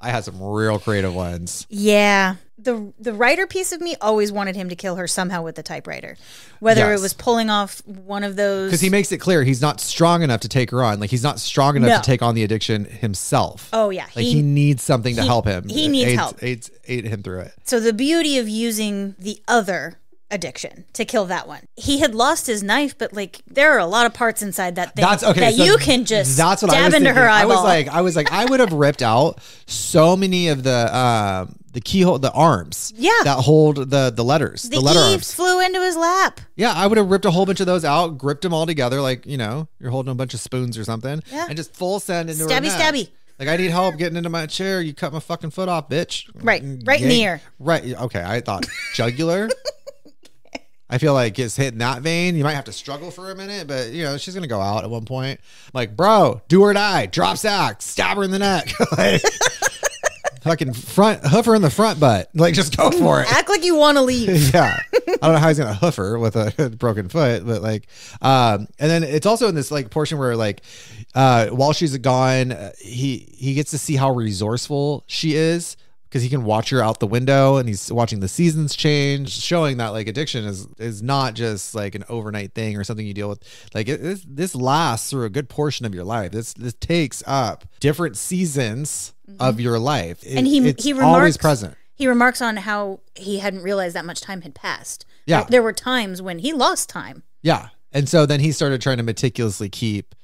I had some real creative ones. Yeah. The the writer piece of me always wanted him to kill her somehow with the typewriter. Whether Yes. it was pulling off one of those Because he makes it clear he's not strong enough to take her on. Like he's not strong enough No. to take on the addiction himself. Oh yeah. Like he, needs something to he- help him. he needs aids, help. Aids, aid him through it. So the beauty of using the other addiction to kill that one. He had lost his knife, but like there are a lot of parts inside that thing That's okay. that so you can just that's what I stab was into thinking. her I was like, I was like, I would have ripped out so many of the um the keyhole, the arms, Yeah. that hold the the letters, the, the letter arms. flew into his lap. Yeah, I would have ripped a whole bunch of those out, gripped them all together, like you know, you're holding a bunch of spoons or something, Yeah. and just full send into her Stabby, neck. stabby. Like I need help getting into my chair. You cut my fucking foot off, bitch. Right. Right in the ear. Right. Okay. I thought jugular. I feel like it's hitting that vein. You might have to struggle for a minute, but you know she's gonna go out at one point. like, bro, do or die. Drop sack. Stab her in the neck. like, fucking front hoof her in the front butt. Like, just go for it. Act like you want to leave. yeah. I don't know how he's gonna hoof her with a broken foot, but like, um, and then it's also in this like portion where like, uh, while she's gone, uh, he he gets to see how resourceful she is because he can watch her out the window and he's watching the seasons change, showing that like addiction is is not just like an overnight thing or something you deal with. Like it, this this lasts through a good portion of your life. This this takes up different seasons mm-hmm. of your life, And he- it's he always remarks- present. He remarks on how he hadn't realized that much time had passed. Yeah. There, there were times when he lost time. Yeah. And so then he started trying to meticulously keep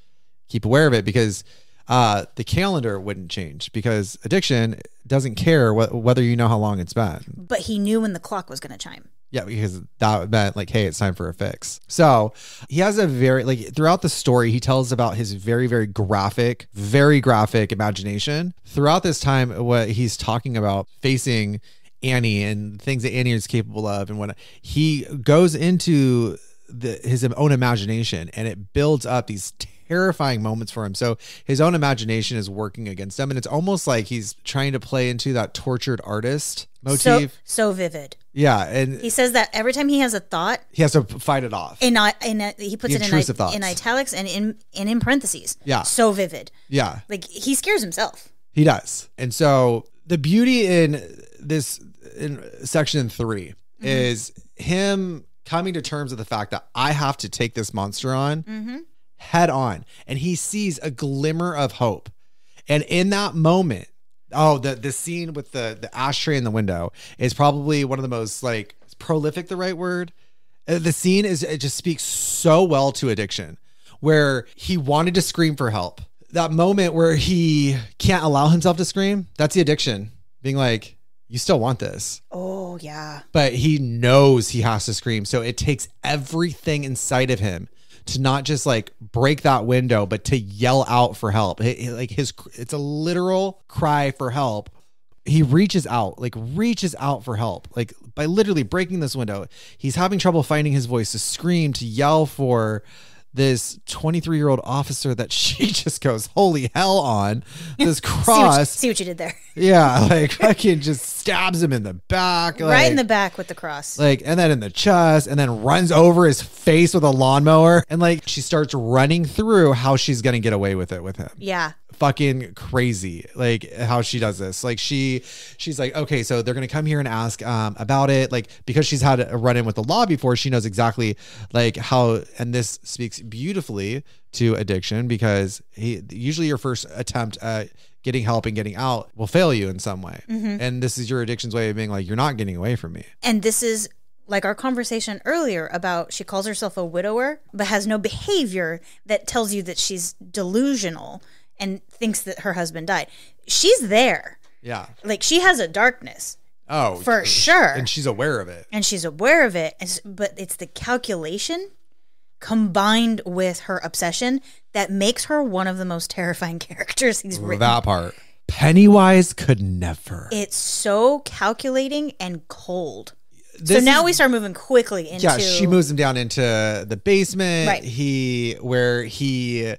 keep aware of it because uh, the calendar wouldn't change because addiction doesn't care wh- whether you know how long it's been. But he knew when the clock was going to chime. Yeah, because that meant like, hey, it's time for a fix. So he has a very like throughout the story, he tells about his very, very graphic, very graphic imagination. Throughout this time, what he's talking about facing Annie and things that Annie is capable of, and what he goes into the his own imagination, and it builds up these terrifying moments for him. So his own imagination is working against him, and it's almost like he's trying to play into that tortured artist So, motif. so vivid. yeah, and He says that every time he has a thought, he has to fight it off. in, I- in he puts The it in, thoughts. in italics and in, and in parentheses. Yeah. So vivid. Yeah, Like he scares himself. he does. And so the beauty in this in section 3 mm-hmm. is him coming to terms with the fact that I have to take this monster on mm-hmm. Head on, and he sees a glimmer of hope. And in that moment, oh, the the scene with the the ashtray in the window is probably one of the most like prolific. The right word. Uh, The scene is it just speaks so well to addiction, where he wanted to scream for help. That moment where he can't allow himself to scream, that's the addiction. Being like, you still want this Oh yeah. but he knows he has to scream. So it takes everything inside of him to not just like break that window, but to yell out for help. It- it- like his, it's a literal cry for help. He reaches out, like reaches out for help, like by literally breaking this window. He's having trouble finding his voice to scream, to yell for this 23 year old officer that she just goes holy hell on this See what, you, cross. see what you did there. Yeah, like fucking just stabs him in the back, right in the back with the cross. like and then in the chest and then runs over his face with a lawnmower and like she starts running through how she's gonna get away with it with him yeah. fucking crazy like how she does this like she she's like okay so they're gonna come here and ask um about it like because she's had a run in with the law before she knows exactly like how and this speaks beautifully to addiction because he usually your first attempt at getting help and getting out will fail you in some way. Mm-hmm. And this is your addiction's way of being like you're not getting away from me. And this is like our conversation earlier about she calls herself a widower, but has no behavior that tells you that she's delusional and thinks that her husband died. She's there. yeah. Like she has a darkness. Oh for sure. and she's aware of it. And she's aware of it but it's the calculation combined with her obsession that makes her one of the most terrifying characters he's written. that part. Pennywise could never. It's so calculating and cold. So now is- we start moving quickly into yeah she moves him down into the basement. Right. he where he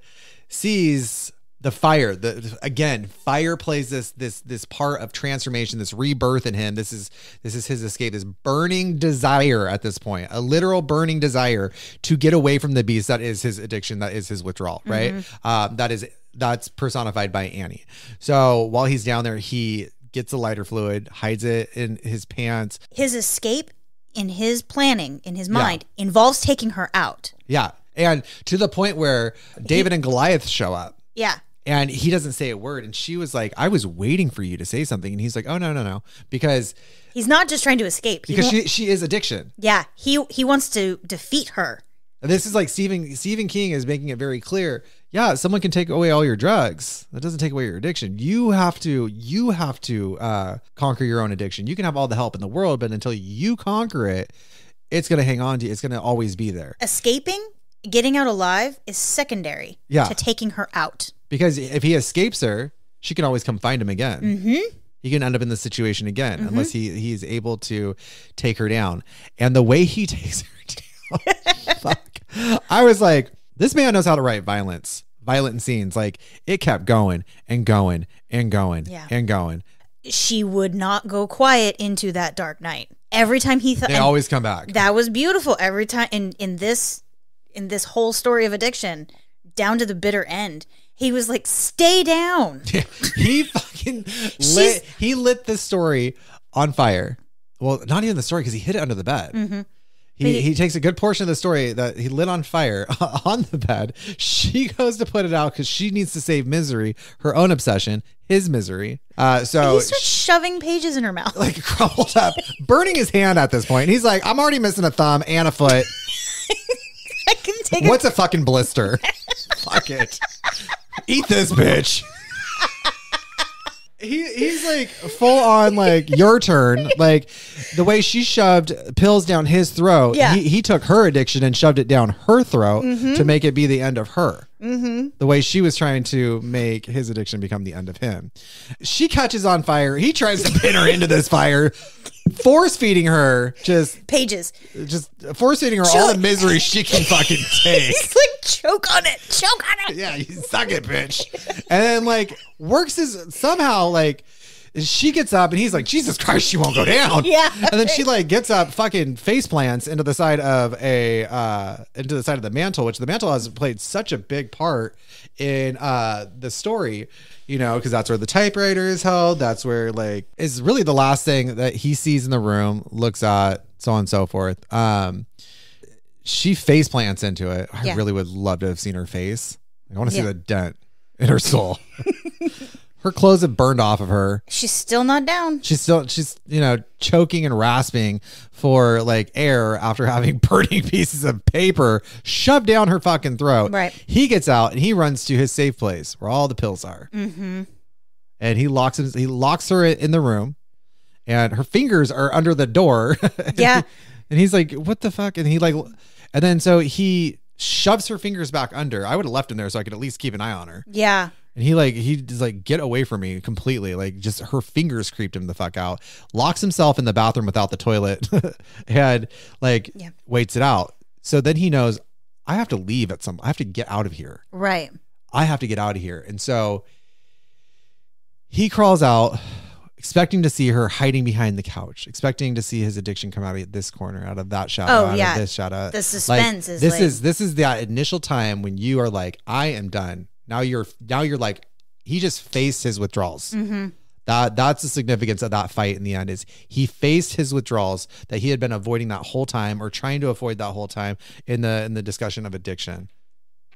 sees the fire the again fire plays this this this part of transformation this rebirth in him. This is this is his escape this burning desire at this point a literal burning desire to get away from the beast that is his addiction that is his withdrawal right? Uh, that is that's personified by annie. So while he's down there he gets a lighter fluid hides it in his pants. His escape in his planning, in his mind, involves taking her out. yeah and to the point where david and goliath show up. Yeah. And he doesn't say a word. And she was like i was waiting for you to say something. And he's like oh no no no. Because He's not just trying to escape. Because she she is addiction. Yeah, he he wants to defeat her. this is like stephen stephen king is making it very clear. Yeah someone can take away all your drugs. That doesn't take away your addiction. You have to you have to uh conquer your own addiction. You can have all the help in the world but until you conquer it it's going to hang on to you. It's going to always be there. Escaping, getting out alive is secondary Yeah. to taking her out. Because if he escapes her she can always come find him again Mm-hmm. he can end up in this situation again unless he he's able to take her down. And the way he takes her down, fuck. I was like, this man knows how to write violence, violent scenes. Like it kept going and going and going Yeah. and going. She would not go quiet into that dark night. Every time he thought They always come back. that was beautiful. Every time in in this in this whole story of addiction, down to the bitter end, he was like, "Stay down." he fucking lit. He lit this story on fire. Well, not even the story because he hid it under the bed. Mm-hmm. He, he takes a good portion of the story that he lit on fire on the bed. She goes to put it out because she needs to save misery, her own obsession, his misery. Uh, so he starts shoving pages in her mouth. like crumpled up, burning his hand at this point. He's like, I'm already missing a thumb and a foot. I can take a What's a fucking blister? Fuck it. Eat this bitch. He, he's like full on like your turn like the way she shoved pills down his throat Yeah. he, he took her addiction and shoved it down her throat to make it be the end of her mm-hmm. the way she was trying to make his addiction become the end of him she catches on fire he tries to pin her into this fire force feeding her just pages. just force feeding her all the misery she can fucking take He's like, choke on it, choke on it. yeah, you suck it, bitch. And then like works is somehow like she gets up and he's like, Jesus Christ, she won't go down. Yeah. And then she like gets up, fucking face plants into the side of a uh into the side of the mantle, which the mantle has played such a big part in uh the story, you know, because that's where the typewriter is held. That's where like is really the last thing that he sees in the room, looks at, so on and so forth. Um she face plants into it. I Yeah. really would love to have seen her face. I want to see Yeah. the dent in her soul. her clothes have burned off of her. She's still not down. She's still she's you know choking and rasping for like air after having burning pieces of paper shoved down her fucking throat. Right. He gets out and he runs to his safe place where all the pills are. Mm-hmm. And he locks him, he locks her in the room, and her fingers are under the door. And Yeah. he- and he's like, "What the fuck?" And he like, and then so he shoves her fingers back under. I would have left him there so I could at least keep an eye on her. Yeah. And he like he just like get away from me completely. Like just her fingers creeped him the fuck out. Locks himself in the bathroom without the toilet and like Yeah. waits it out. So then he knows I have to leave at some I have to get out of here. Right. I have to get out of here. And so he crawls out expecting to see her hiding behind the couch, expecting to see his addiction come out of this corner, out of that shadow, Oh, out yeah. of this shadow. The suspense like, is this like- is this is that initial time when you are like, I am done. Now you're now you're like, he just faced his withdrawals. Mm-hmm. That that's the significance of that fight in the end is he faced his withdrawals that he had been avoiding that whole time or trying to avoid that whole time in the in the discussion of addiction.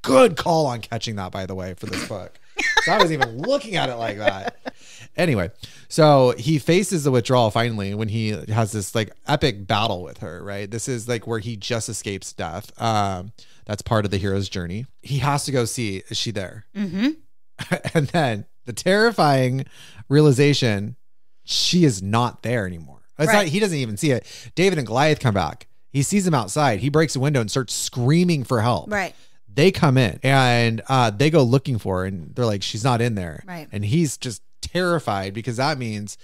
Good call on catching that, by the way, for this book. So I was even looking at it like that. Anyway, so he faces the withdrawal finally when he has this like epic battle with her, right? This is like where he just escapes death. Um, that's part of the hero's journey. He has to go see, is she there? Mm-hmm. and then the terrifying realization she is not there anymore. It's Right. not, he doesn't even see it. David and Goliath come back. He sees them outside. He breaks a window and starts screaming for help. Right. They come in and uh, they go looking for her, and they're like, she's not in there. Right. And he's just terrified because that means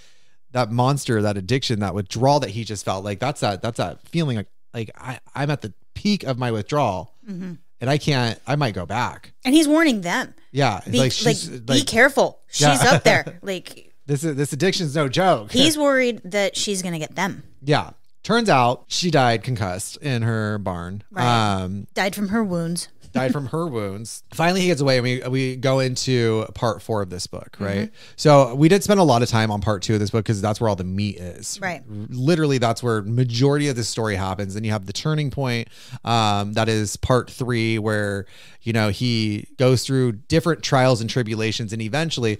that monster, that addiction, that withdrawal that he just felt like that's that that's that feeling like like I, I'm at the peak of my withdrawal Mm-hmm. and I can't. I might go back. And he's warning them. Yeah, Be, like like, she's be like, careful. She's Yeah. up there. Like this is this addiction's no joke. he's worried that she's gonna get them. yeah. Turns out she died concussed in her barn. Right. Um, Died from her wounds. Died from her wounds. Finally, he gets away, and we we go into part four of this book, Mm-hmm. right? So we did spend a lot of time on part two of this book because that's where all the meat is. Right. Literally, that's where majority of the story happens. And you have the turning point, um, that is part three, where you know he goes through different trials and tribulations, and eventually.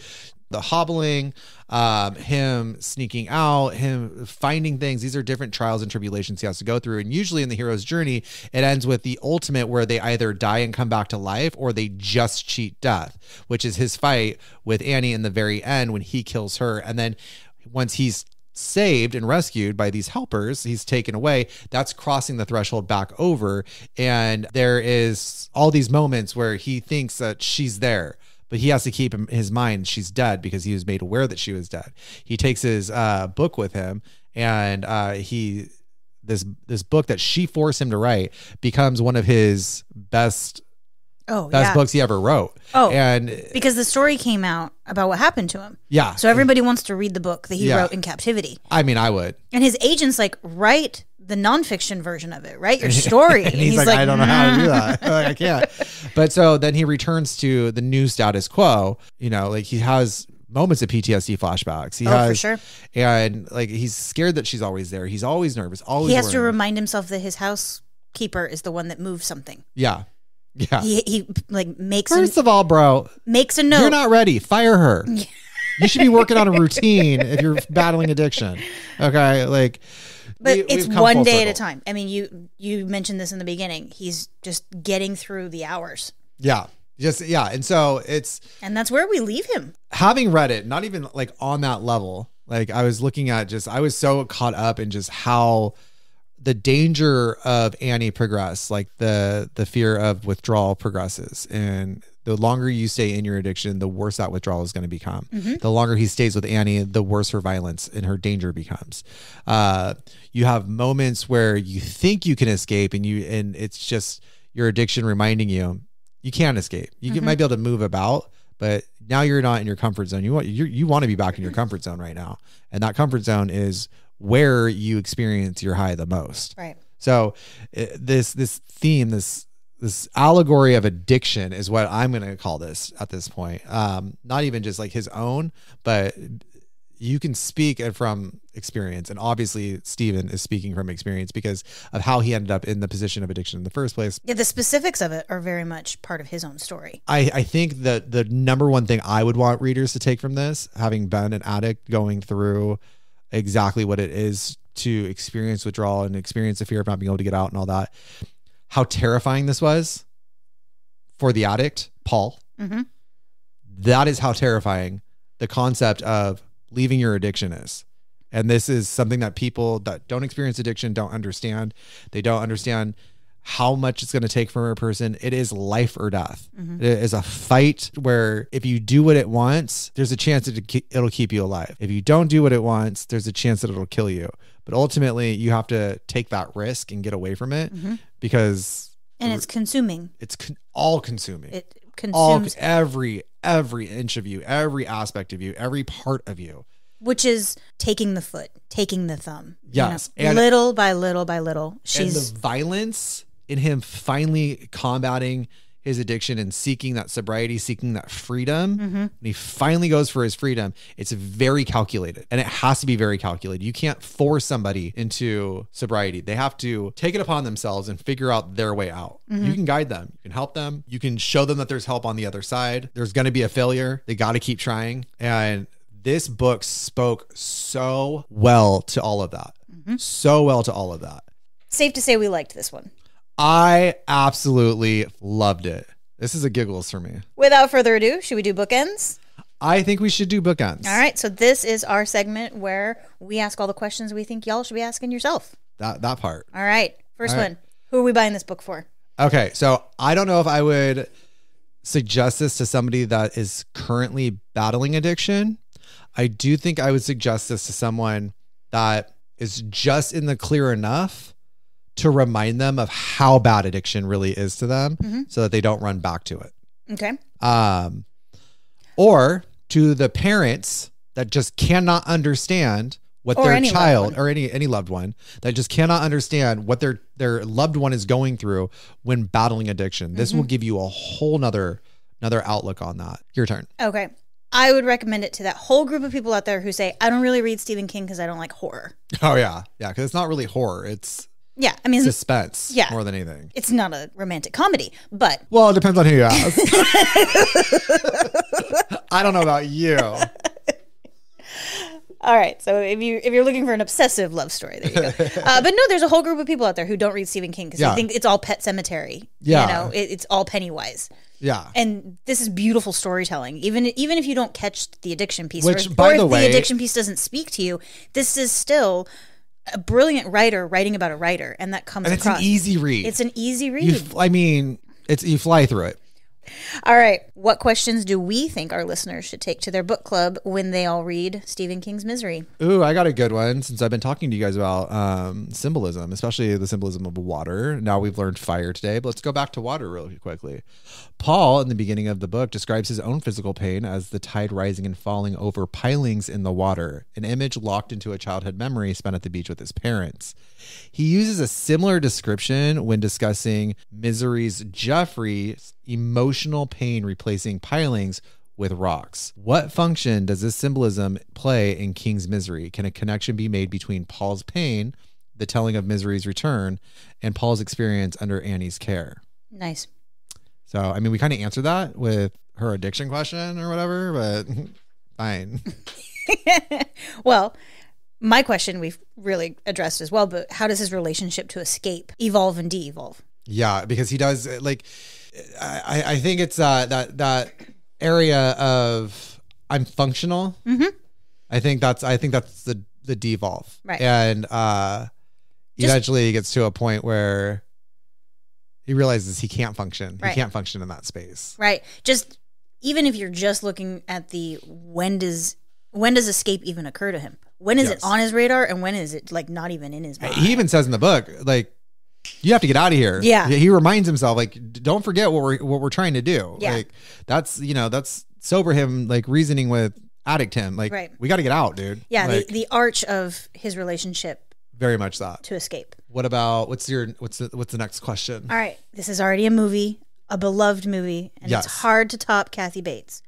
The hobbling, um, him sneaking out, him finding things. These are different trials and tribulations he has to go through. And usually in the hero's journey, it ends with the ultimate where they either die and come back to life or they just cheat death, which is his fight with Annie in the very end when he kills her. And then once he's saved and rescued by these helpers he's taken away that's crossing the threshold back over and there is all these moments where he thinks that she's there but he has to keep in his mind she's dead because he was made aware that she was dead he takes his uh, book with him and uh, he this this book that she forced him to write becomes one of his best Oh best yeah. books he ever wrote Oh. and Because the story came out about what happened to him. yeah So everybody wants to read the book that he Yeah. wrote in captivity. i mean i would And his agent's like, write the nonfiction version of it, right? your story. and he's, like, I don't know how to do that. Like, I can't. But so then he returns to the new status quo. You know, like he has moments of PTSD flashbacks. He Oh, for has, sure. and like he's scared that she's always there. He's always nervous. Always. He has to remind himself that his housekeeper is the one that moved something. yeah, yeah. He, he like makes a, First of all, bro, makes a note. you're not ready. Fire her. you should be working on a routine if you're battling addiction. Okay, like. But we- it's one day at a time. I mean, you you mentioned this in the beginning. He's just getting through the hours, Yeah, just yeah, and so it's and that's where we leave him. having read it, not even like on that level, like I was looking at just, I was so caught up in just how the danger of Annie progress, like the the fear of withdrawal progresses, and the longer you stay in your addiction, the worse that withdrawal is going to become. The longer he stays with Annie, the worse her violence and her danger becomes. Uh, you have moments where you think you can escape, and you and it's just your addiction reminding you you can't escape. You can might be able to move about, but now you're not in your comfort zone. You want you you want to be back in your comfort zone right now, and that comfort zone is where you experience your high the most. Right. So uh, this this theme this this allegory of addiction is what I'm going to call this at this point. Um, not even just like his own, but you can speak from experience, and obviously Stephen is speaking from experience because of how he ended up in the position of addiction in the first place. Yeah, the specifics of it are very much part of his own story. I, I think that the number one thing I would want readers to take from this, having been an addict going through exactly what it is to experience withdrawal and experience the fear of not being able to get out and all that, how terrifying this was for the addict, Paul. Mhm. That is how terrifying the concept of leaving your addiction is. And this is something that people that don't experience addiction don't understand. They don't understand how much it's going to take from a person. It is life or death. Mm-hmm. It is a fight where if you do what it wants, there's a chance that it'll keep you alive. If you don't do what it wants, there's a chance that it'll kill you. But ultimately, you have to take that risk and get away from it mm-hmm. because And it's consuming. it's con- all consuming. It all consumes, every every inch of you, every aspect of you, every part of you. which is taking the foot, taking the thumb. you know, Yes, little by little by little. She's and the violence in him finally combating his addiction and seeking that sobriety, seeking that freedom. Mm-hmm. And he finally goes for his freedom. It's very calculated and it has to be very calculated. You can't force somebody into sobriety. They have to take it upon themselves and figure out their way out. Mm-hmm. You can guide them, you can help them, you can show them that there's help on the other side. There's going to be a failure. They got to keep trying. And this book spoke so well to all of that. Mm-hmm. So well to all of that. safe to say we liked this one. I absolutely loved it. This is a giggles for me. Without further ado, should we do bookends? I think we should do bookends. All right, so this is our segment where we ask all the questions we think y'all should be asking yourself. That that part. All right, first All right. one. Who are we buying this book for? Okay, so I don't know if I would suggest this to somebody that is currently battling addiction. I do think I would suggest this to someone that is just in the clear enough to remind them of how bad addiction really is to them Mm-hmm. so that they don't run back to it. Okay. Um, or to the parents that just cannot understand what Or their child or any any loved one that just cannot understand what their their loved one is going through when battling addiction. This Mm-hmm. will give you a whole nother another outlook on that. Your turn. Okay. I would recommend it to that whole group of people out there who say, I don't really read Stephen King because I don't like horror. Oh yeah, yeah, because it's not really horror; it's Yeah. I mean, suspense, Yeah. more than anything. it's not a romantic comedy, but Well, it depends on who you ask. I don't know about you. all right. So if you if you're looking for an obsessive love story, there you go. uh, but no, there's a whole group of people out there who don't read Stephen King because Yeah. they think it's all Pet Sematary. Yeah. You know, it, it's all Pennywise. Yeah. And this is beautiful storytelling. Even even if you don't catch the addiction piece, Which, or, by or the if way- the addiction piece doesn't speak to you, this is still a brilliant writer writing about a writer, and that comes And it's across. an easy read. It's an easy read. f- I mean, it's you fly through it. All right. What questions do we think our listeners should take to their book club when they all read Stephen King's Misery? Ooh, I got a good one since I've been talking to you guys about um, symbolism, especially the symbolism of water. Now we've learned fire today, but let's go back to water really quickly. Paul, in the beginning of the book, describes his own physical pain as the tide rising and falling over pilings in the water, an image locked into a childhood memory spent at the beach with his parents. He uses a similar description when discussing Misery's Geoffrey's emotional pain replacing pilings with rocks. What function does this symbolism play in King's Misery? Can a connection be made between Paul's pain, the telling of Misery's return, and Paul's experience under Annie's care? Nice. So, I mean, we kind of answered that with her addiction question or whatever, but fine. Well, my question we've really addressed as well, but how does his relationship to escape evolve and de-evolve? Yeah, because he does like I, I think it's uh that that area of I'm functional. Mm-hmm. I think that's I think that's the the devolve. Right. And uh Just- eventually he gets to a point where he realizes he can't function. Right. He can't function in that space. Right. Just even if you're just looking at the when does when does escape even occur to him? When is Yes. it on his radar and when is it like not even in his mind? He even says in the book, like, you have to get out of here. Yeah. He reminds himself, like, don't forget what we're what we're trying to do. Yeah. Like, that's you know, that's sober him, like reasoning with addict him. Like, Right. we got to get out, dude. yeah, Like, the, the arch of his relationship very much that. to escape. What about what's your what's the what's the next question? All right, this is already a movie, a beloved movie, and Yes. it's hard to top Kathy Bates.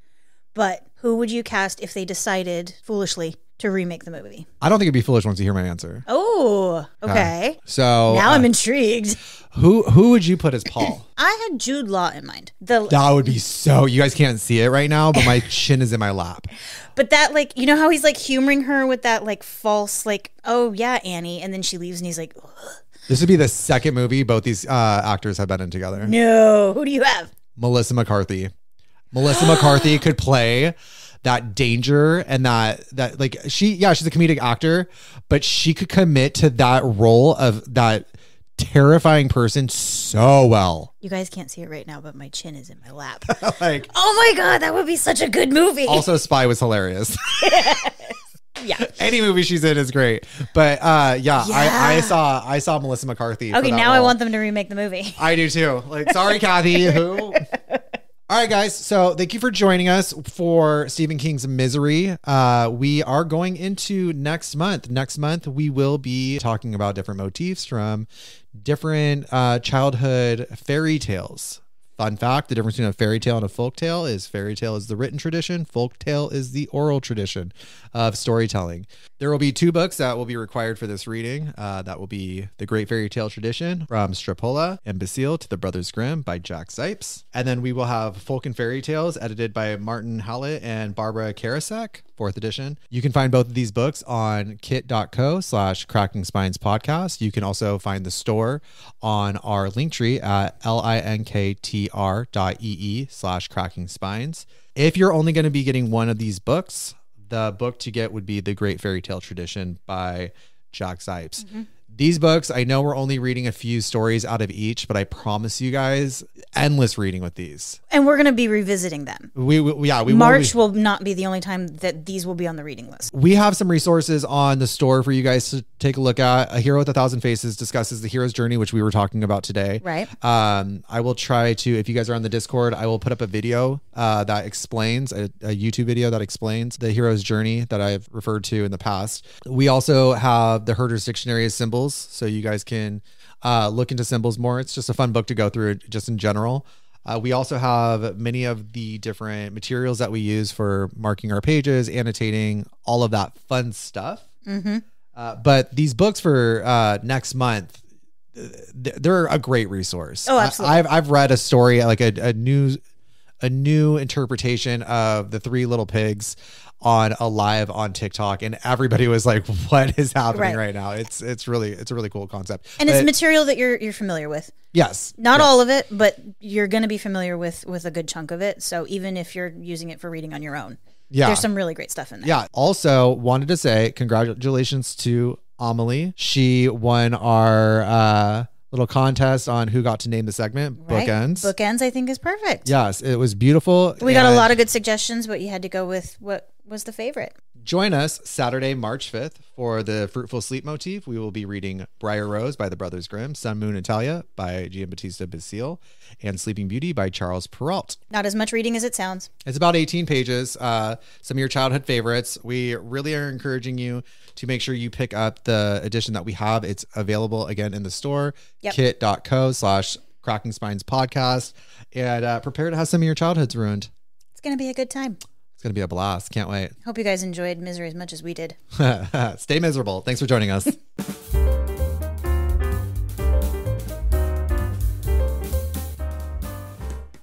But who would you cast if they decided foolishly to remake the movie? I don't think it'd be foolish once you hear my answer. Oh, okay. So now uh, I'm intrigued. Who who would you put as Paul? I had Jude Law in mind. The that would be so. You guys can't see it right now, but my chin is in my lap. but that like you know how he's like humoring her with that like false like oh yeah Annie and then she leaves and he's like "Ugh, This would be the second movie both these uh, actors have been in together. no who do you have? Melissa McCarthy. Melissa McCarthy could play that danger and that that like she yeah she's a comedic actor but she could commit to that role of that terrifying person so well You guys can't see it right now, but my chin is in my lap. like oh my god, that would be such a good movie. also spy was hilarious yeah. any movie she's in is great but uh yeah, I, I saw i saw melissa mccarthy for Okay, now I want them to remake the movie. I do too. Like, sorry, Kathy. Who? All right, guys. So thank you for joining us for Stephen King's Misery. Uh, we are going into next month. Next month, we will be talking about different motifs from different uh, childhood fairy tales. Fun fact the difference between a fairy tale and a folk tale is fairy tale is the written tradition, folk tale is the oral tradition of storytelling. There will be two books that will be required for this reading. Uh, that will be The Great Fairy Tale Tradition from Strapola and Basile to the Brothers Grimm by Jack Zipes. And then we will have Folk and Fairy Tales edited by Martin Hallett and Barbara Karasek, fourth edition. You can find both of these books on kit.co slash cracking spines podcast. You can also find the store on our link tree at linktr dot ee slash cracking spines. If you're only going to be getting one of these books, the book to get would be The Great Fairy Tale Tradition by Jack Zipes. Mm-hmm. These books, I know we're only reading a few stories out of each, but I promise you guys, endless reading with these. And we're going to be revisiting them. We, we yeah, we will March be- will not be the only time that these will be on the reading list. we have some resources on the store for you guys to take a look at. A Hero with a Thousand Faces discusses the hero's journey, which we were talking about today. Right. Um, I will try to, if you guys are on the Discord, I will put up a video uh, that explains a, a YouTube video that explains the hero's journey that I've referred to in the past. We also have the Herder's Dictionary of Symbols, so you guys can uh, look into symbols more. It's just a fun book to go through, just in general. Uh, we also have many of the different materials that we use for marking our pages, annotating, all of that fun stuff. Uh, but these books for uh, next month, they're a great resource. Oh, absolutely. I, have I've read a story like a, a new a new interpretation of the Three Little Pigs on a live on TikTok, and everybody was like, "What is happening Right. right, now?" It's it's really it's a really cool concept. And it's material that you're you're familiar with. yes, Not yes. all of it, but you're going to be familiar with with a good chunk of it. So even if you're using it for reading on your own, Yeah. there's some really great stuff in there. Yeah. Also, wanted to say congratulations to Amelie. She won our uh, little contest on who got to name the segment Right? bookends. Bookends, I think, is perfect. Yes, it was beautiful. We got a lot of good suggestions, but you had to go with what was the favorite. Join us Saturday, March 5th for the Fruitful Sleep motif. We will be reading Briar Rose by the Brothers Grimm, Sun Moon and Talia by Giambattista Basile, and Sleeping Beauty by Charles Perrault. Not as much reading as it sounds. It's about 18 pages. Uh, some of your childhood favorites. We really are encouraging you to make sure you pick up the edition that we have. It's available again in the store, Yep. kit.co slash cracking spines podcast, and uh, prepare to have some of your childhoods ruined. It's going to be a good time. It's going to be a blast. Can't wait. Hope you guys enjoyed Misery as much as we did. Stay miserable. Thanks for joining us.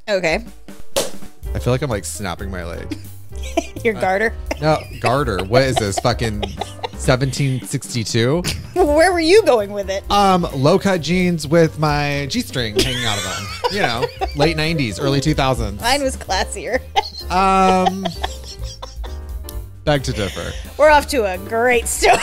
Okay. I feel like I'm like snapping my leg. Your garter. No, garter. What is this? Fucking 1762? Where were you going with it? Um, low cut jeans with my G string hanging out of them. You know, late 90s, early 2000s. Mine was classier. Um, beg to differ. We're off to a great start.